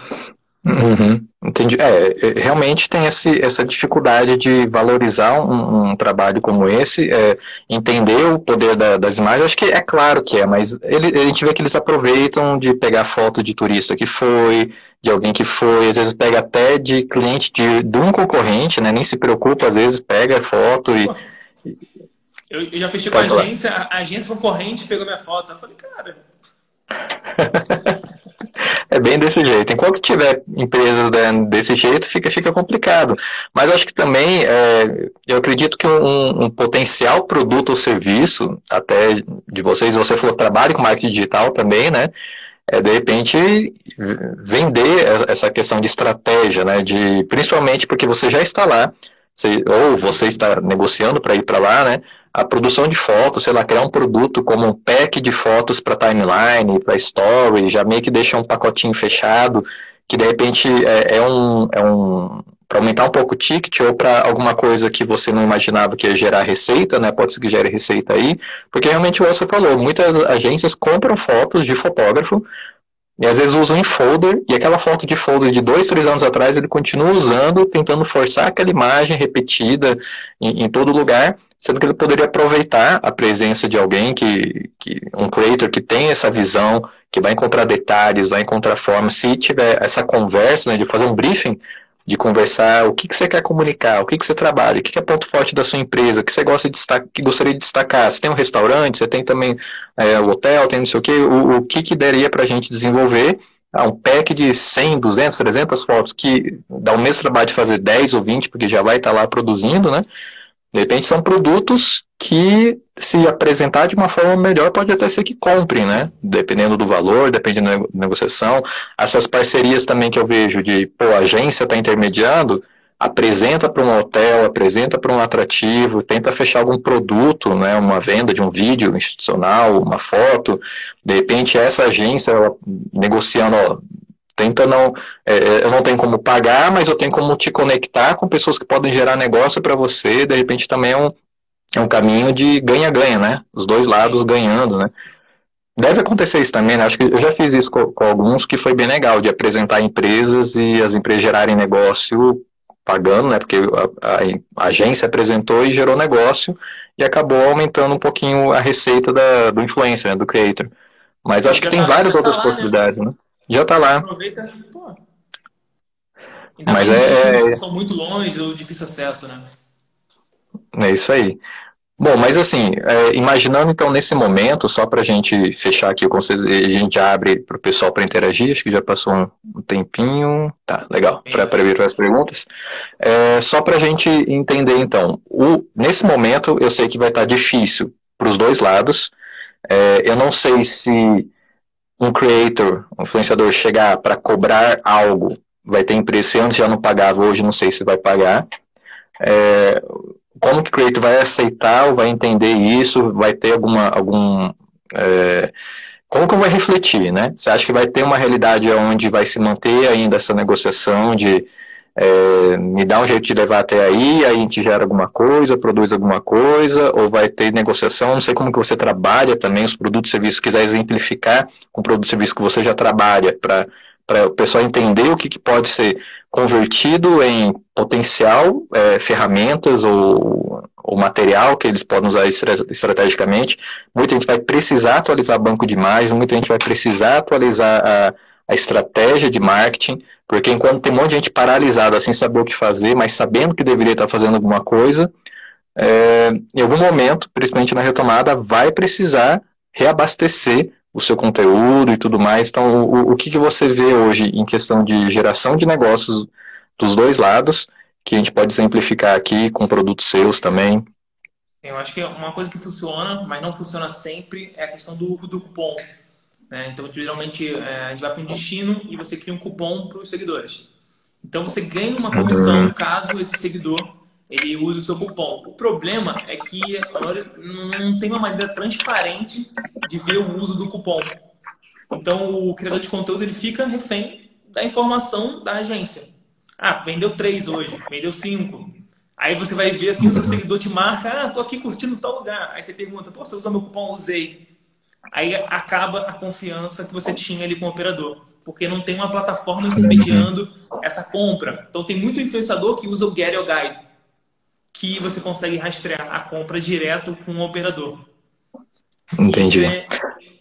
Uhum, entendi. É, é, realmente tem esse, essa dificuldade de valorizar um, um trabalho como esse, é, entender o poder da, das imagens. Acho que é claro que é, mas ele, a gente vê que eles aproveitam de pegar foto de turista que foi, de alguém que foi, às vezes pega até de cliente de, de um concorrente, né? Nem se preocupa, às vezes pega foto e. Eu, eu já fechei com a agência, a agência concorrente pegou minha foto. Eu falei, cara. É bem desse jeito. Enquanto tiver empresas desse jeito, fica, fica complicado. Mas acho que também, é, eu acredito que um, um, potencial produto ou serviço, até de vocês, se você for trabalhe com marketing digital também, né? É, de repente, vender essa questão de estratégia, né? De, principalmente porque você já está lá, você, ou você está negociando para ir para lá, né? A produção de fotos, sei lá, criar um produto como um pack de fotos para timeline, para story, já meio que deixa um pacotinho fechado, que de repente é, é um, é um para aumentar um pouco o ticket ou para alguma coisa que você não imaginava que ia gerar receita, né? Pode ser que gere receita aí, porque realmente o você falou, muitas agências compram fotos de fotógrafo e às vezes usam em folder, e aquela foto de folder de dois, três anos atrás ele continua usando, tentando forçar aquela imagem repetida em, em todo lugar, sendo que ele poderia aproveitar a presença de alguém que, que um creator que tem essa visão, que vai encontrar detalhes, vai encontrar formas, se tiver essa conversa, né, de fazer um briefing, de conversar o que, que você quer comunicar, o que, que você trabalha, o que, que é ponto forte da sua empresa, o que você gosta de destacar, que gostaria de destacar. Você tem um restaurante, você tem também é, o hotel, tem não sei o quê, o, o que, que daria para a gente desenvolver ah, um pack de 100, 200, 300 fotos que dá o mesmo trabalho de fazer 10 ou 20, porque já vai estar tá lá produzindo, né? De repente são produtos que, se apresentar de uma forma melhor, pode até ser que comprem, né? Dependendo do valor, dependendo da negociação. Essas parcerias também que eu vejo de, pô, a agência está intermediando, apresenta para um hotel, apresenta para um atrativo, tenta fechar algum produto, né, uma venda de um vídeo institucional, uma foto, de repente essa agência negociando, ó, Tenta não, é, é, eu não tenho como pagar, mas eu tenho como te conectar com pessoas que podem gerar negócio para você. De repente também é um, é um caminho de ganha-ganha, né? Os dois lados ganhando, né? Deve acontecer isso também, né? Acho que eu já fiz isso com, com alguns que foi bem legal, de apresentar empresas e as empresas gerarem negócio pagando, né? Porque a, a, agência apresentou e gerou negócio e acabou aumentando um pouquinho a receita da, do influencer, né? do creator. Mas acho que tem várias outras né? possibilidades, né? Já tá lá. Aproveita, pô. Ainda Mas é, é... São muito longe ou difícil acesso, né? É isso aí. Bom, mas assim, é, imaginando então nesse momento, só para a gente fechar aqui a gente abre para o pessoal para interagir, acho que já passou um, um tempinho. Tá, legal, para prever as perguntas. É, só para a gente entender então, o, nesse momento eu sei que vai estar tá difícil para os dois lados. É, eu não sei se um creator, um influenciador chegar para cobrar algo, vai ter empresa, se antes já não pagava, hoje não sei se vai pagar. É, como que o creator vai aceitar ou vai entender isso? Vai ter alguma, algum... É, como que vai refletir, né? Você acha que vai ter uma realidade onde vai se manter ainda essa negociação de é, me dá um jeito de levar até aí, aí a gente gera alguma coisa, produz alguma coisa, ou vai ter negociação, não sei como que você trabalha também os produtos e serviços, quiser exemplificar com o produto e serviço que você já trabalha, para o pessoal entender o que, que pode ser convertido em potencial, é, ferramentas ou, ou material que eles podem usar estrategicamente. Muita gente vai precisar atualizar banco de imagens, muita gente vai precisar atualizar a, a estratégia de marketing, porque enquanto tem um monte de gente paralisada, sem saber o que fazer, mas sabendo que deveria estar fazendo alguma coisa, é, em algum momento, principalmente na retomada, vai precisar reabastecer o seu conteúdo e tudo mais. Então, o, o que, que você vê hoje em questão de geração de negócios dos dois lados, que a gente pode exemplificar aqui com produtos seus também? Eu acho que uma coisa que funciona, mas não funciona sempre, é a questão do, do cupom. Né? Então, geralmente, é, a gente vai para um destino e você cria um cupom para os seguidores. Então, você ganha uma comissão uhum. caso esse seguidor ele use o seu cupom. O problema é que não tem uma maneira transparente de ver o uso do cupom. Então, o criador de conteúdo ele fica refém da informação da agência. Ah, vendeu três hoje, vendeu cinco. Aí você vai ver assim, o seu seguidor te marca, ah, tô aqui curtindo tal lugar. Aí você pergunta, pô, você usou meu cupom? Usei. Aí acaba a confiança que você tinha ali com o operador, porque não tem uma plataforma intermediando essa compra. Então tem muito influenciador que usa o Get Your Guide, que você consegue rastrear a compra direto com o operador. Entendi. É,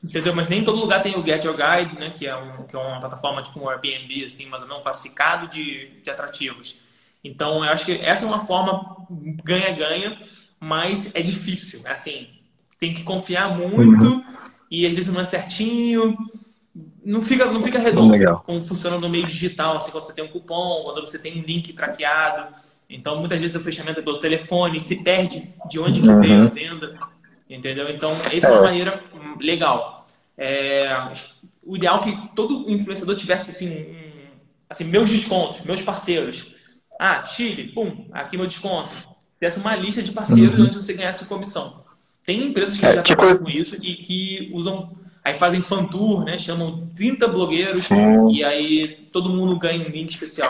entendeu? Mas nem todo lugar tem o Get Your Guide, né? Que é, um, que é uma plataforma tipo um Airbnb, assim, mas não classificado de, de atrativos. Então, eu acho que essa é uma forma ganha-ganha, mas é difícil. Assim, tem que confiar muito uhum. E vezes não é certinho. Não fica, não fica redondo Legal. como funciona no meio digital, assim, quando você tem um cupom, quando você tem um link traqueado. Então, muitas vezes o fechamento é pelo telefone, se perde de onde que veio a uhum. venda. Entendeu? Então, essa é uma é. maneira legal. É, o ideal é que todo influenciador tivesse assim, um, assim, meus descontos, meus parceiros. Ah, Chile, pum, aqui meu desconto. Tivesse uma lista de parceiros uhum. onde você ganhasse comissão. Tem empresas que é, já tipo... trabalham com isso e que usam, aí fazem fan tour, né? Chamam 30 blogueiros Sim. e aí todo mundo ganha um link especial.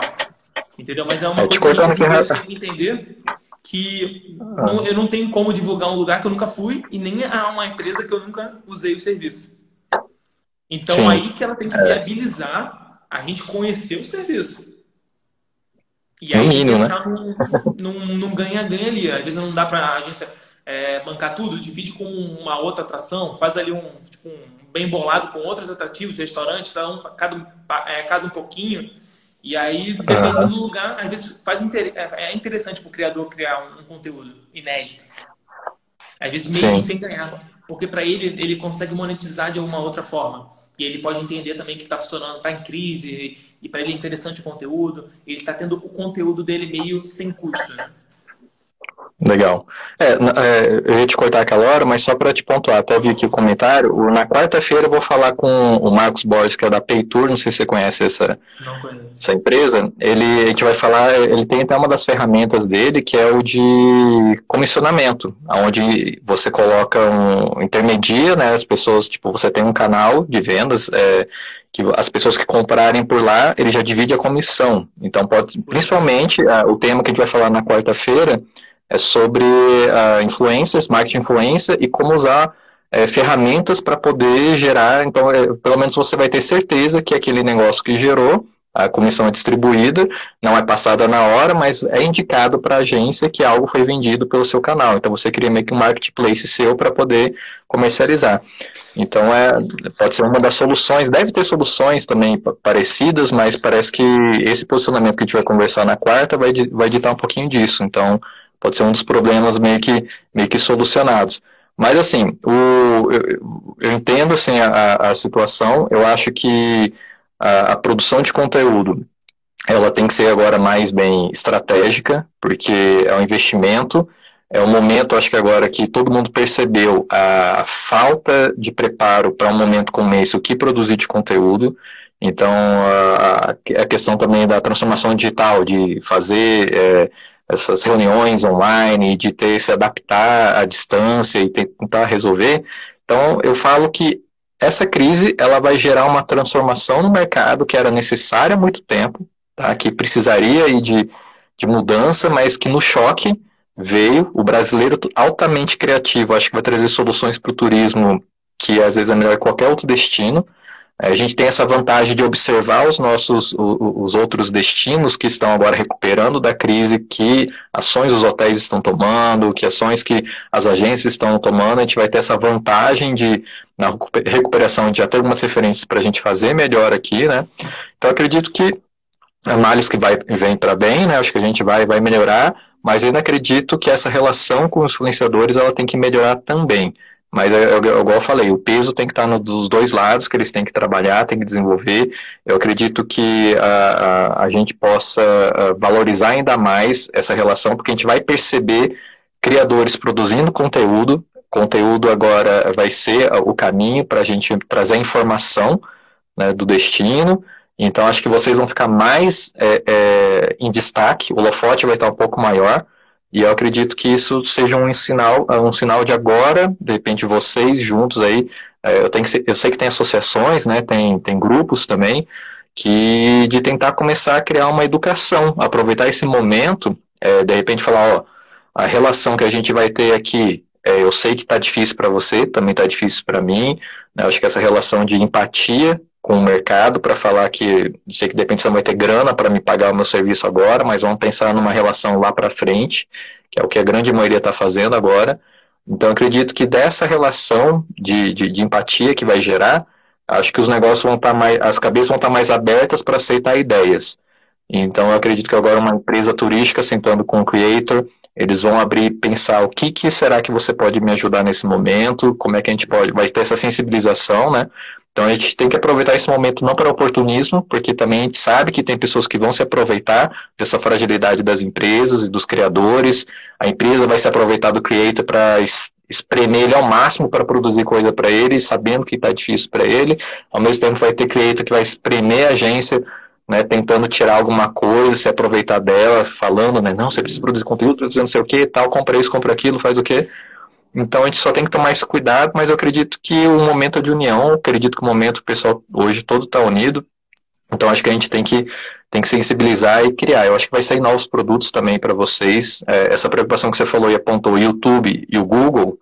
Entendeu? Mas é uma é, coisa que você tem que entender que ah. não, eu não tenho como divulgar um lugar que eu nunca fui e nem a uma empresa que eu nunca usei o serviço. Então Sim. aí que ela tem que é. viabilizar a gente conhecer o serviço. E aí mínimo, né? num ganha-ganha ali. Às vezes não dá para a agência é, bancar tudo, divide com uma outra atração, faz ali um, tipo, um bem bolado com outros atrativos, restaurantes, cada um cada, é, casa um pouquinho. E aí, dependendo uhum. do lugar, às vezes faz inter... É, é interessante para o criador criar um, um, conteúdo inédito. Às vezes mesmo Sim. sem ganhar. Porque para ele, ele consegue monetizar de alguma outra forma. E ele pode entender também que está funcionando, está em crise, e para ele é interessante o conteúdo. Ele está tendo o conteúdo dele meio sem custo. Né? Legal. É, é, eu ia te cortar aquela hora, mas só para te pontuar, até vi aqui o comentário. Na quarta-feira eu vou falar com o Marcos Borges, que é da Paytour, não sei se você conhece essa, essa empresa. Ele, a gente vai falar, ele tem até uma das ferramentas dele, que é o de comissionamento, onde você coloca um intermedia, né, as pessoas, tipo, você tem um canal de vendas, é, que as pessoas que comprarem por lá, ele já divide a comissão. Então, pode, principalmente, o tema que a gente vai falar na quarta-feira é sobre uh, influencers, marketing influencer e como usar é, ferramentas para poder gerar. Então, é, pelo menos você vai ter certeza que aquele negócio que gerou, a comissão é distribuída, não é passada na hora, mas é indicado para a agência que algo foi vendido pelo seu canal. Então, você cria meio que um marketplace seu para poder comercializar. Então, é, pode ser uma das soluções. Deve ter soluções também parecidas, mas parece que esse posicionamento que a gente vai conversar na quarta vai, vai ditar um pouquinho disso. Então, pode ser um dos problemas meio que, meio que solucionados. Mas, assim, o, eu, eu entendo assim, a, a situação, eu acho que a, a, produção de conteúdo ela tem que ser agora mais bem estratégica, porque é um investimento, é um momento, acho que agora que todo mundo percebeu a falta de preparo para um momento como esse, o que produzir de conteúdo, então a, a questão também da transformação digital, de fazer... É, essas reuniões online, de ter se adaptar à distância e tentar resolver. Então, eu falo que essa crise ela vai gerar uma transformação no mercado que era necessária há muito tempo, tá? que precisaria de, de mudança, mas que no choque veio o brasileiro altamente criativo, acho que vai trazer soluções para o turismo que às vezes é melhor que qualquer outro destino. A gente tem essa vantagem de observar os nossos os outros destinos que estão agora recuperando da crise, que ações os hotéis estão tomando, que ações que as agências estão tomando. A gente vai ter essa vantagem de na recuperação de já ter algumas referências para a gente fazer melhor aqui, né? Então acredito que a análise que vai vem entrar bem, né? Acho que a gente vai vai melhorar, mas ainda acredito que essa relação com os influenciadores ela tem que melhorar também. Mas, é, é, igual eu falei, o peso tem que estar no, dos dois lados, que eles têm que trabalhar, têm que desenvolver. Eu acredito que a, a, a gente possa valorizar ainda mais essa relação, porque a gente vai perceber criadores produzindo conteúdo conteúdo agora vai ser o caminho para a gente trazer informação né, do destino. Então, acho que vocês vão ficar mais é, é, em destaque, o holofote vai estar um pouco maior, e eu acredito que isso seja um sinal, um sinal de agora, de repente vocês juntos aí, é, eu, tenho que, eu sei que tem associações, né, tem, tem grupos também, que de tentar começar a criar uma educação, aproveitar esse momento, é, de repente falar, ó, a relação que a gente vai ter aqui, é, eu sei que está difícil para você, também está difícil para mim, né, acho que essa relação de empatia com o mercado para falar que sei que de repente você não vai ter grana para me pagar o meu serviço agora, mas vamos pensar numa relação lá para frente, que é o que a grande maioria está fazendo agora. Então, acredito que dessa relação de, de, de, empatia que vai gerar, acho que os negócios vão estar tá mais, as cabeças vão estar tá mais abertas para aceitar ideias. Então, eu acredito que agora uma empresa turística sentando com o creator, eles vão abrir pensar o que, que será que você pode me ajudar nesse momento, como é que a gente pode, vai ter essa sensibilização, né? Então a gente tem que aproveitar esse momento não para oportunismo, porque também a gente sabe que tem pessoas que vão se aproveitar dessa fragilidade das empresas e dos criadores. A empresa vai se aproveitar do creator para espremer ele ao máximo para produzir coisa para ele, sabendo que está difícil para ele. Ao mesmo tempo vai ter creator que vai espremer a agência, né, tentando tirar alguma coisa, se aproveitar dela, falando, né, não, você precisa produzir conteúdo, produzir não sei o que, tal, compra isso, compra aquilo, faz o quê? Então a gente só tem que tomar esse cuidado, mas eu acredito que o momento é de união, acredito que o momento o pessoal hoje todo está unido. Então acho que a gente tem que, tem que sensibilizar e criar. Eu acho que vai sair novos produtos também para vocês. É, essa preocupação que você falou e apontou, o YouTube e o Google,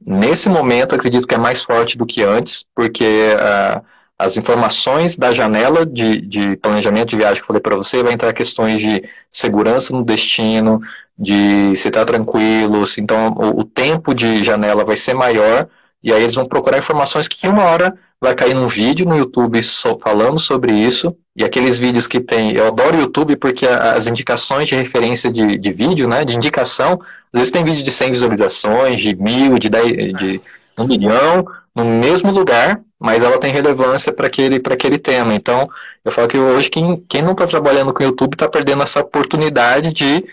nesse momento acredito que é mais forte do que antes, porque uh, as informações da janela de, de planejamento de viagem que eu falei para você, vai entrar questões de segurança no destino, de se estar tá tranquilo, então o, o, tempo de janela vai ser maior, e aí eles vão procurar informações que uma hora vai cair num vídeo no YouTube falando sobre isso, e aqueles vídeos que tem, eu adoro o YouTube porque as indicações de referência de, de vídeo, né, de indicação, às vezes tem vídeo de 100 visualizações, de mil, de 10, de um milhão, no mesmo lugar, mas ela tem relevância para aquele, aquele tema. Então, eu falo que hoje quem, quem não está trabalhando com o YouTube está perdendo essa oportunidade de,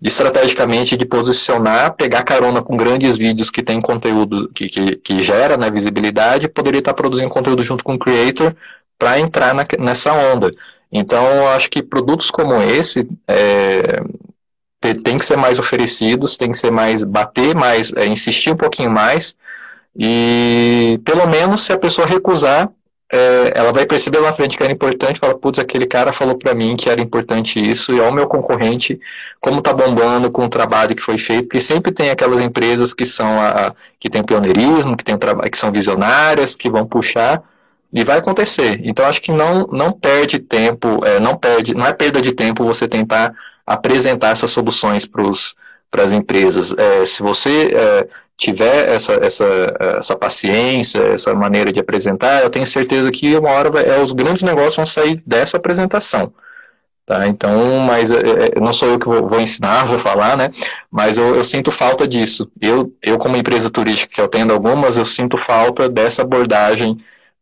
de estrategicamente de posicionar, pegar carona com grandes vídeos que tem conteúdo que, que, que gera né, visibilidade, poderia estar tá produzindo conteúdo junto com o creator para entrar na, nessa onda. Então, eu acho que produtos como esse é, tem que ser mais oferecidos, tem que ser mais, bater mais, é, insistir um pouquinho mais, e pelo menos se a pessoa recusar, é, ela vai perceber lá na frente que era importante, fala, putz, aquele cara falou para mim que era importante isso, e ó, o meu concorrente, como tá bombando com o trabalho que foi feito, porque sempre tem aquelas empresas que são a, que tem pioneirismo, que tem que são visionárias, que vão puxar, e vai acontecer. Então acho que não, não perde tempo, é, não perde, não é perda de tempo você tentar apresentar essas soluções para as empresas. É, se você é, tiver essa, essa, essa paciência, essa maneira de apresentar, eu tenho certeza que uma hora vai, é, os grandes negócios vão sair dessa apresentação. Tá? Então, mas é, é não sou eu que vou, vou, ensinar, vou falar, né? Mas eu, eu, sinto falta disso. Eu, eu, como empresa turística que eu atendo algumas, eu sinto falta dessa abordagem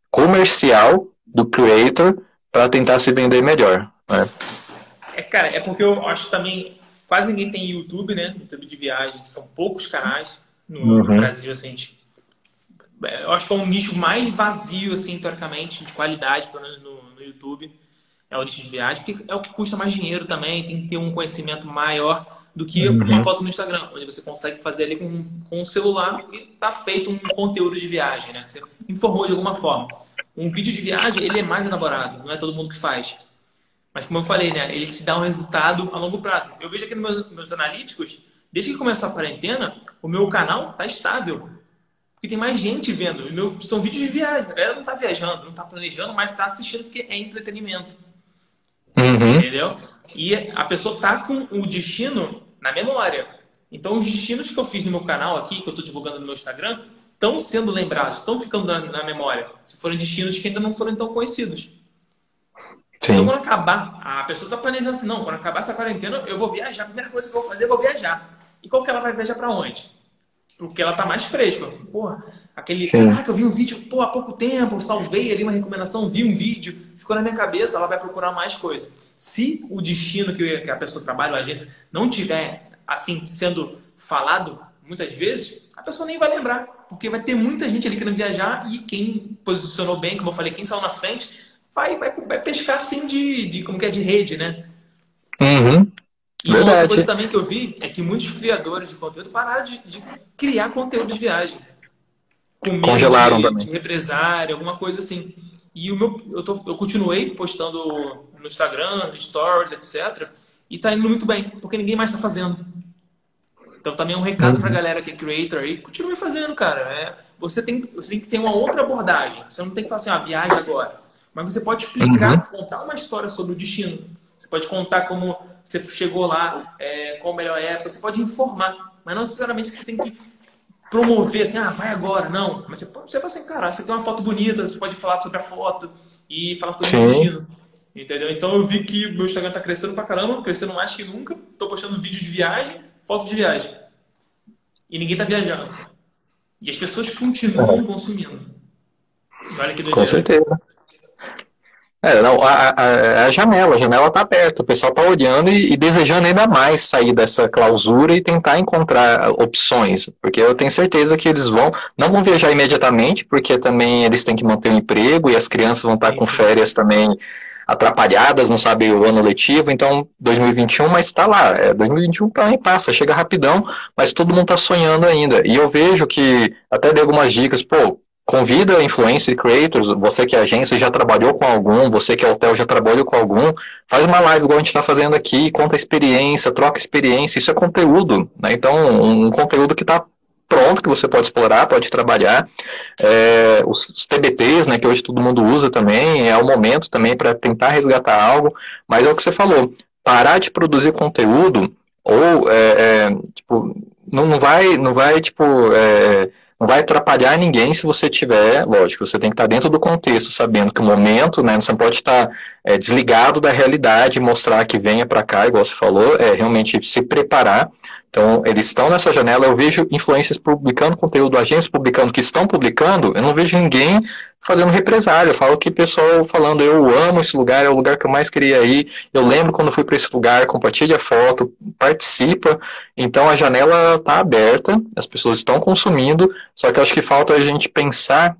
comercial do creator para tentar se vender melhor. Né? É, cara, é porque eu acho também quase ninguém tem YouTube, né? YouTube de viagem, são poucos canais no, uhum. no Brasil, assim, gente, é, eu acho que é um nicho mais vazio, assim, teoricamente, de qualidade, pelo menos no, no YouTube, é o nicho de viagem, porque é o que custa mais dinheiro também, tem que ter um conhecimento maior do que uhum. uma foto no Instagram, onde você consegue fazer ali com, com o celular e tá feito um conteúdo de viagem, né? Que você informou de alguma forma. Um vídeo de viagem, ele é mais elaborado, não é todo mundo que faz. Mas como eu falei, né? Ele te dá um resultado a longo prazo. Eu vejo aqui nos meus, meus analíticos, Desde que começou a quarentena, o meu canal tá estável. Porque tem mais gente vendo. Meu, são vídeos de viagem. A galera não tá viajando, não tá planejando, mas tá assistindo porque é entretenimento. Uhum. Entendeu? E a pessoa tá com o destino na memória. Então, os destinos que eu fiz no meu canal aqui, que eu tô divulgando no meu Instagram, estão sendo lembrados, estão ficando na, na, memória. Se forem destinos que ainda não foram tão conhecidos. Sim. Então, quando acabar, a pessoa está planejando assim, não, quando acabar essa quarentena, eu vou viajar. A primeira coisa que eu vou fazer, eu vou viajar. E qual que ela vai viajar para onde? Porque ela tá mais fresca. Porra, aquele. Sim. Caraca, eu vi um vídeo pô, há pouco tempo, salvei ali uma recomendação, vi um vídeo, ficou na minha cabeça, ela vai procurar mais coisa. Se o destino que a pessoa trabalha, a agência, não tiver assim sendo falado muitas vezes, a pessoa nem vai lembrar, porque vai ter muita gente ali querendo viajar e quem posicionou bem, como eu falei, quem saiu na frente, vai, vai, vai pescar assim de, de, como que é, de rede, né? Uhum. E Verdade. uma outra coisa também que eu vi é que muitos criadores de conteúdo pararam de, de criar conteúdo de viagem. Com Congelaram de, também. de represária, alguma coisa assim. E o meu, eu, tô, eu continuei postando no Instagram, Stories, etc. E tá indo muito bem, porque ninguém mais tá fazendo. Então também é um recado uhum. pra galera que é creator aí, continue fazendo, cara. É, você, tem, você tem que ter uma outra abordagem. Você não tem que falar assim, ah, viagem agora. Mas você pode explicar, uhum. contar uma história sobre o destino. Você pode contar como você chegou lá, é, qual a melhor época. Você pode informar. Mas não necessariamente você tem que promover assim, ah, vai agora. Não. Mas você, pode, você fala assim, cara, você tem uma foto bonita, você pode falar sobre a foto e falar sobre o destino. Entendeu? Então eu vi que meu Instagram tá crescendo pra caramba, crescendo mais que nunca. Tô postando vídeos de viagem, fotos de viagem. E ninguém tá viajando. E as pessoas continuam consumindo. Olha que doideira. Com certeza. É, não, a, a, a, janela, a janela está aberta, o pessoal está olhando e, e, desejando ainda mais sair dessa clausura e tentar encontrar opções, porque eu tenho certeza que eles vão, não vão viajar imediatamente, porque também eles têm que manter o um emprego e as crianças vão estar com férias também atrapalhadas, não sabe o ano letivo, então 2021, mas está lá, é, 2021 também passa, chega rapidão, mas todo mundo está sonhando ainda, e eu vejo que, até dei algumas dicas, pô, convida influencer creators, você que é agência já trabalhou com algum, você que é hotel já trabalhou com algum, faz uma live igual a gente está fazendo aqui, conta experiência, troca experiência, isso é conteúdo, né? Então, um conteúdo que está pronto, que você pode explorar, pode trabalhar. É, os, os, TBTs, né, que hoje todo mundo usa também, é o momento também para tentar resgatar algo, mas é o que você falou, parar de produzir conteúdo, ou, é, é, tipo, não, não vai, não vai, tipo, é, não vai atrapalhar ninguém se você tiver, lógico, você tem que estar dentro do contexto, sabendo que o momento, né, você pode estar é, desligado da realidade, mostrar que venha para cá, igual você falou, é realmente se preparar. Então, eles estão nessa janela, eu vejo influências publicando conteúdo, agências publicando que estão publicando, eu não vejo ninguém fazendo represália. Eu falo que pessoal falando, eu amo esse lugar, é o lugar que eu mais queria ir. Eu lembro quando fui para esse lugar, compartilha foto, participa. Então a janela está aberta, as pessoas estão consumindo, só que eu acho que falta a gente pensar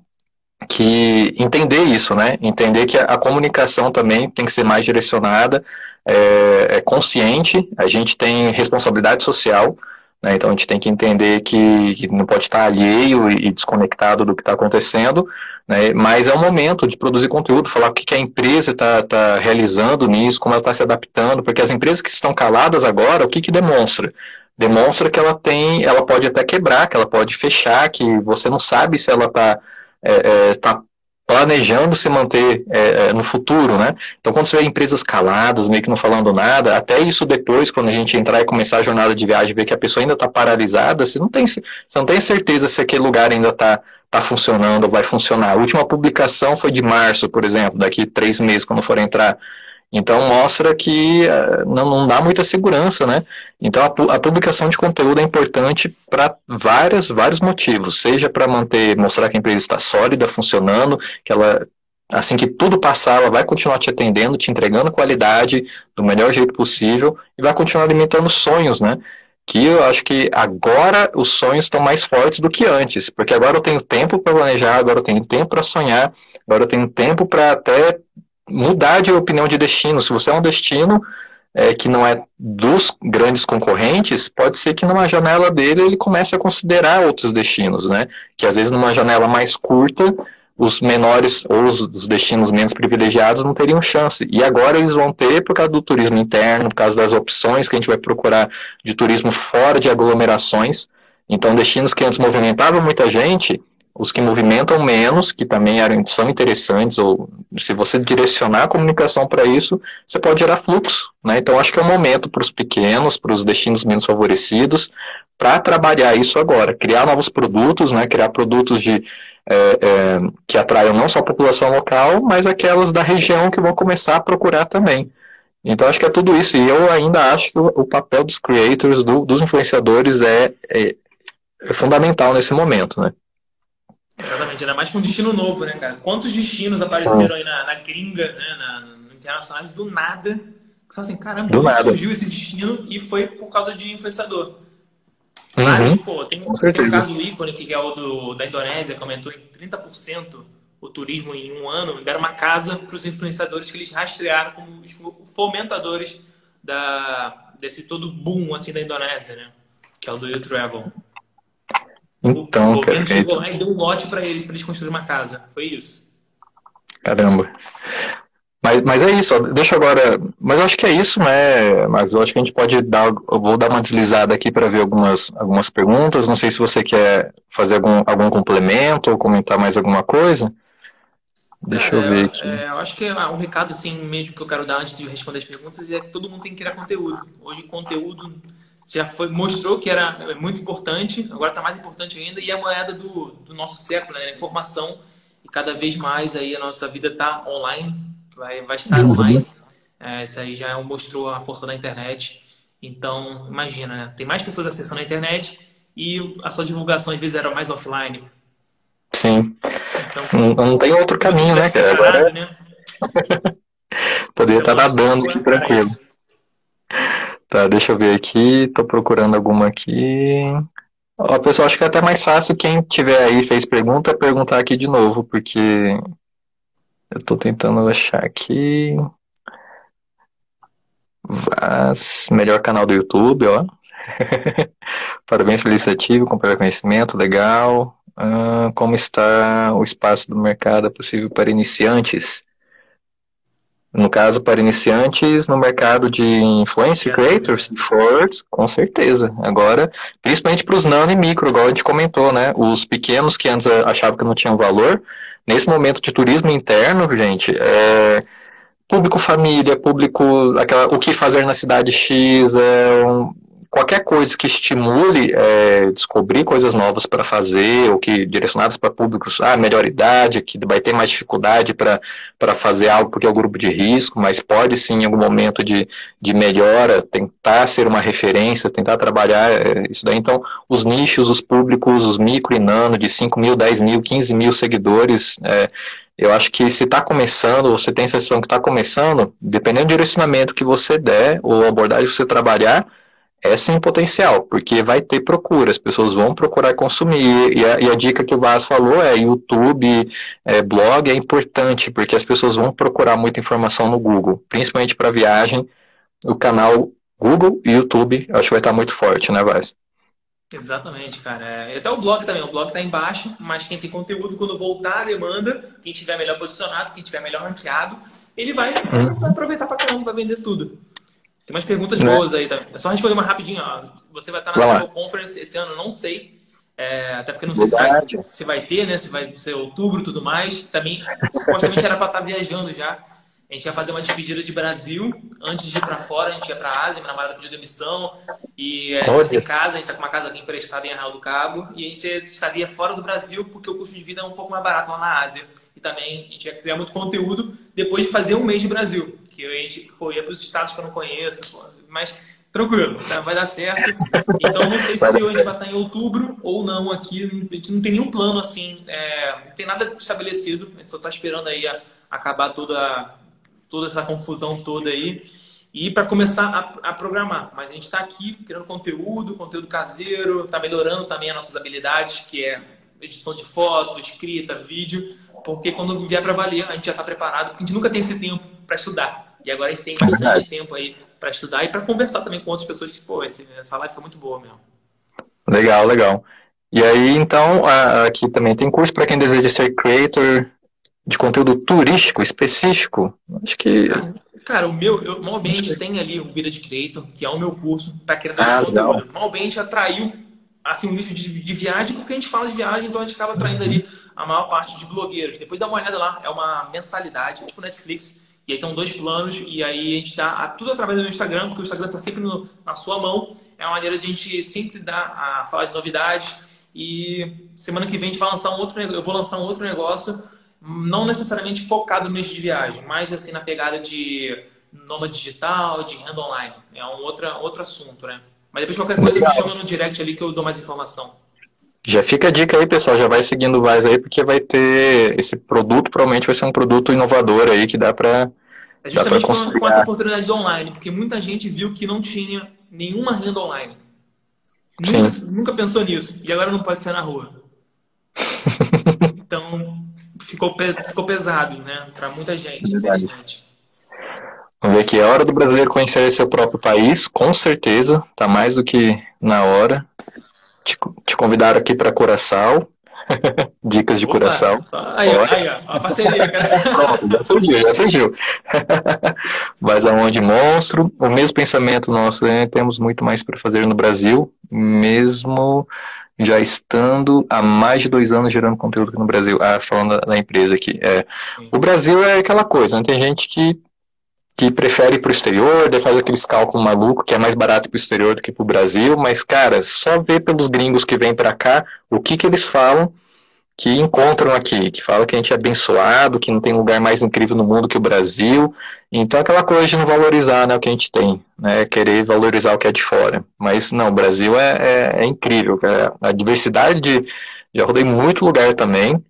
que entender isso, né? Entender que a, a comunicação também tem que ser mais direcionada, é, é consciente, a gente tem responsabilidade social. Né? Então a gente tem que entender que, que não pode estar alheio e, e desconectado do que está acontecendo, né? mas é o momento de produzir conteúdo, falar o que, que a empresa está tá realizando nisso, como ela está se adaptando, porque as empresas que estão caladas agora, o que, que demonstra? Demonstra que ela tem, ela pode até quebrar, que ela pode fechar, que você não sabe se ela está é, é, tá planejando se manter é, é, no futuro, né? Então, quando você vê empresas caladas, meio que não falando nada, até isso depois, quando a gente entrar e começar a jornada de viagem, ver que a pessoa ainda está paralisada, você não tem, você não tem certeza se aquele lugar ainda está tá funcionando ou vai funcionar. A última publicação foi de março, por exemplo, daqui três meses, quando for entrar então mostra que uh, não, não, dá muita segurança, né? Então a, a publicação de conteúdo é importante para vários, vários motivos, seja para manter, mostrar que a empresa está sólida, funcionando, que ela assim que tudo passar, ela vai continuar te atendendo, te entregando qualidade do melhor jeito possível e vai continuar alimentando sonhos, né? Que eu acho que agora os sonhos estão mais fortes do que antes, porque agora eu tenho tempo para planejar, agora eu tenho tempo para sonhar, agora eu tenho tempo para até mudar de opinião de destino. Se você é um destino é, que não é dos grandes concorrentes, pode ser que numa janela dele ele comece a considerar outros destinos, né? Que às vezes numa janela mais curta, os menores ou os destinos menos privilegiados não teriam chance. E agora eles vão ter por causa do turismo interno, por causa das opções que a gente vai procurar de turismo fora de aglomerações. Então, destinos que antes movimentavam muita gente, os que movimentam menos, que também eram, são interessantes, ou se você direcionar a comunicação para isso, você pode gerar fluxo. Né? Então, acho que é o momento para os pequenos, para os destinos menos favorecidos, para trabalhar isso agora, criar novos produtos, né? criar produtos de, é, é, que atraiam não só a população local, mas aquelas da região que vão começar a procurar também. Então, acho que é tudo isso. E eu ainda acho que o, o papel dos creators, do, dos influenciadores, é, é, é fundamental nesse momento, né? Exatamente, ainda mais com um destino novo, né, cara? Quantos destinos apareceram aí na, na gringa, né, na, no internacionais, do nada, que são assim, caramba, do nada. surgiu esse destino e foi por causa de influenciador. Vários, uhum. pô, tem, tem um caso ícone que é o do, da Indonésia, que aumentou em 30% o turismo em um ano, deram uma casa para os influenciadores que eles rastrearam como os fomentadores da, desse todo boom assim da Indonésia, né? Que é o do You Travel. Então, o governo chegou lá e deu um lote para ele, para eles construírem uma casa. Foi isso. Caramba. Mas, mas é isso, deixa agora. Mas eu acho que é isso, né? Mas eu acho que a gente pode dar. Eu vou dar uma deslizada aqui para ver algumas, algumas perguntas. Não sei se você quer fazer algum, algum complemento ou comentar mais alguma coisa. Deixa eu ver aqui. É, eu acho que ah, um recado assim mesmo que eu quero dar antes de responder as perguntas é que todo mundo tem que criar conteúdo. Hoje conteúdo já foi, mostrou que era muito importante, agora está mais importante ainda, e é a moeda do, do nosso século, né? A informação, e cada vez mais aí a nossa vida está online, vai, vai estar uhum. online. É, isso aí já mostrou a força da internet. Então, imagina, né? tem mais pessoas acessando a internet e a sua divulgação às vezes era mais offline. Sim. Então, não, não tem outro caminho, né, cara? Agora... Né? Poderia estar tá nadando aqui tranquilo. Tá, deixa eu ver aqui. Tô procurando alguma aqui. Ó, pessoal, acho que é até mais fácil quem tiver aí fez pergunta perguntar aqui de novo, porque eu tô tentando achar aqui. Vaz, melhor canal do YouTube, ó. Parabéns felicitativo, compartilhar conhecimento, legal. Ah, como está o espaço do mercado possível para iniciantes? No caso, para iniciantes no mercado de influencer creators, se for, com certeza. Agora, principalmente para os nano e micro, igual a gente comentou, né? Os pequenos que antes achavam que não tinham valor, nesse momento de turismo interno, gente, é público família, público, aquela, o que fazer na cidade X, é um, qualquer coisa que estimule é, descobrir coisas novas para fazer, ou que direcionadas para públicos, ah, melhor idade, que vai ter mais dificuldade para fazer algo porque é o grupo de risco, mas pode sim, em algum momento de, de melhora, tentar ser uma referência, tentar trabalhar é, isso daí. Então, os nichos, os públicos, os micro e nano, de 5 mil, 10 mil, 15 mil seguidores, é, eu acho que se está começando, você tem a sensação que está começando, dependendo do direcionamento que você der, ou abordagem que você trabalhar, é sim potencial, porque vai ter procura, as pessoas vão procurar consumir, e a, e a dica que o Vaz falou é YouTube, é, blog é importante, porque as pessoas vão procurar muita informação no Google, principalmente para viagem, o canal Google e YouTube, acho que vai estar muito forte, né, Vaz? Exatamente, cara. É, até o blog também, o blog está embaixo, mas quem tem conteúdo, quando voltar a demanda, quem tiver melhor posicionado, quem tiver melhor ranqueado, ele vai, uhum. vai aproveitar para caramba, vai vender tudo. Tem umas perguntas né? boas aí também. É só responder uma rapidinho. Ó. Você vai estar na Travel Conference esse ano, não sei. É, até porque não sei se vai, se vai, ter, né? Se vai ser outubro e tudo mais. Também, supostamente era para estar viajando já. A gente ia fazer uma despedida de Brasil antes de ir para fora. A gente ia para a Ásia, minha namorada pediu demissão. E é, sem casa, a gente está com uma casa aqui emprestada em Arraial do Cabo. E a gente estaria fora do Brasil porque o custo de vida é um pouco mais barato lá na Ásia. E também a gente ia criar muito conteúdo depois de fazer um mês de Brasil. Que a gente pô, ia para os estados que eu não conheço. Pô, mas tranquilo, tá? vai dar certo. Então não sei se a gente vai estar em outubro ou não aqui. A gente não tem nenhum plano assim, é, não tem nada estabelecido. A gente só está esperando aí a, acabar toda toda essa confusão toda aí e para começar a, a, programar. Mas a gente está aqui criando conteúdo, conteúdo caseiro, está melhorando também as nossas habilidades, que é edição de foto, escrita, vídeo, porque quando vier para valer, a gente já está preparado, porque a gente nunca tem esse tempo para estudar. E agora a gente tem bastante Verdade. tempo aí para estudar e para conversar também com outras pessoas que, pô, esse, essa live foi muito boa mesmo. Legal, legal. E aí, então, aqui também tem curso para quem deseja ser creator, de conteúdo turístico específico? Acho que. Cara, o meu, eu, Malbente tem ali o Vida de Creator, que é o meu curso para criar ah, conteúdo. Malbente atraiu assim, um nicho de, de, viagem, porque a gente fala de viagem, então a gente acaba atraindo ali a maior parte de blogueiros. Depois dá uma olhada lá, é uma mensalidade, tipo Netflix, e aí são dois planos, e aí a gente dá tudo através do Instagram, porque o Instagram está sempre no, na sua mão. É uma maneira de a gente sempre dar a falar de novidades. E semana que vem a gente vai lançar um outro eu vou lançar um outro negócio não necessariamente focado no nicho de viagem, mas assim na pegada de nômade digital, de renda online. É um outra, outro assunto, né? Mas depois qualquer coisa me chama no direct ali que eu dou mais informação. Já fica a dica aí, pessoal, já vai seguindo o Vaz aí, porque vai ter esse produto, provavelmente vai ser um produto inovador aí que dá para é justamente com, com essa oportunidade online, porque muita gente viu que não tinha nenhuma renda online. Nunca, nunca, pensou nisso. E agora não pode ser na rua. então, ficou, ficou pesado, né? Para muita gente, infelizmente. Vamos ver aqui. É hora do brasileiro conhecer seu próprio país, com certeza. Tá mais do que na hora. Te, te convidaram aqui para Curaçao. Dicas de Opa, Curaçao. Aí, ó, aí, ó, a parceria, cara. já surgiu, já surgiu. Mas aonde monstro, o mesmo pensamento nosso, né? temos muito mais para fazer no Brasil, mesmo já estando há mais de dois anos gerando conteúdo aqui no Brasil. Ah, falando da, empresa aqui. É, o Brasil é aquela coisa, né? tem gente que que prefere ir para o exterior, daí faz aqueles cálculos malucos que é mais barato para o exterior do que para o Brasil, mas, cara, só vê pelos gringos que vêm para cá o que, que eles falam que encontram aqui, que falam que a gente é abençoado, que não tem lugar mais incrível no mundo que o Brasil. Então, aquela coisa de não valorizar né, o que a gente tem, né, querer valorizar o que é de fora. Mas, não, o Brasil é, é, é incrível. A diversidade de. Já rodei muito lugar também,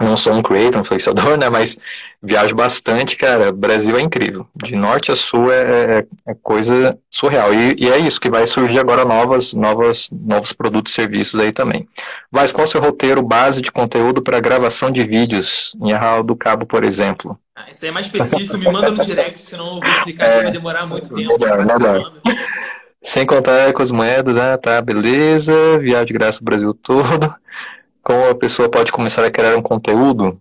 não sou um creator, um influenciador, né? Mas viajo bastante, cara. Brasil é incrível. De norte a sul é, é, é coisa surreal. E, e, é isso que vai surgir agora novas, novas, novos produtos e serviços aí também. Mas qual é o seu roteiro base de conteúdo para gravação de vídeos em Arraial do Cabo, por exemplo? Ah, isso aí é mais específico, me manda no direct, senão eu vou explicar é, que vai demorar muito tempo. Melhor, melhor. Sem contar com as moedas, né? Tá, beleza. Viagem de graça do Brasil todo como a pessoa pode começar a criar um conteúdo,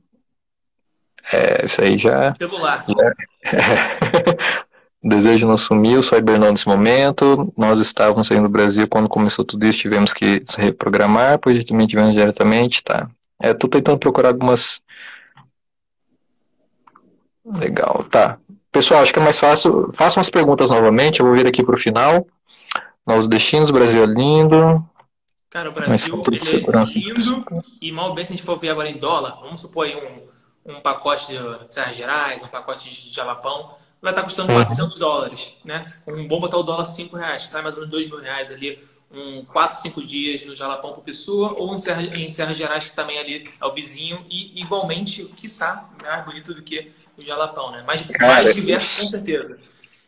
é, isso aí já. Celular. Já, é. Desejo não sumiu, só hibernou nesse momento. Nós estávamos aí no Brasil quando começou tudo isso, tivemos que se reprogramar, pois também tivemos diretamente, tá. É, tô tentando procurar algumas. Legal, tá. Pessoal, acho que é mais fácil. Façam as perguntas novamente, eu vou vir aqui para o final. Novos destinos, Brasil é lindo. Cara, o Brasil é lindo e mal bem se a gente for ver agora em dólar, vamos supor aí um, um pacote de Serra Gerais, um pacote de jalapão, vai estar custando uhum. 400 dólares, né? Com um bom botar o dólar 5 reais, sai mais ou menos 2 mil reais ali, um 4, 5 dias no jalapão por pessoa, ou em Serra, em Serra Gerais, que também ali é o vizinho, e igualmente, quiçá, mais bonito do que o jalapão, né? Mais, Cara, mais diverso, com certeza.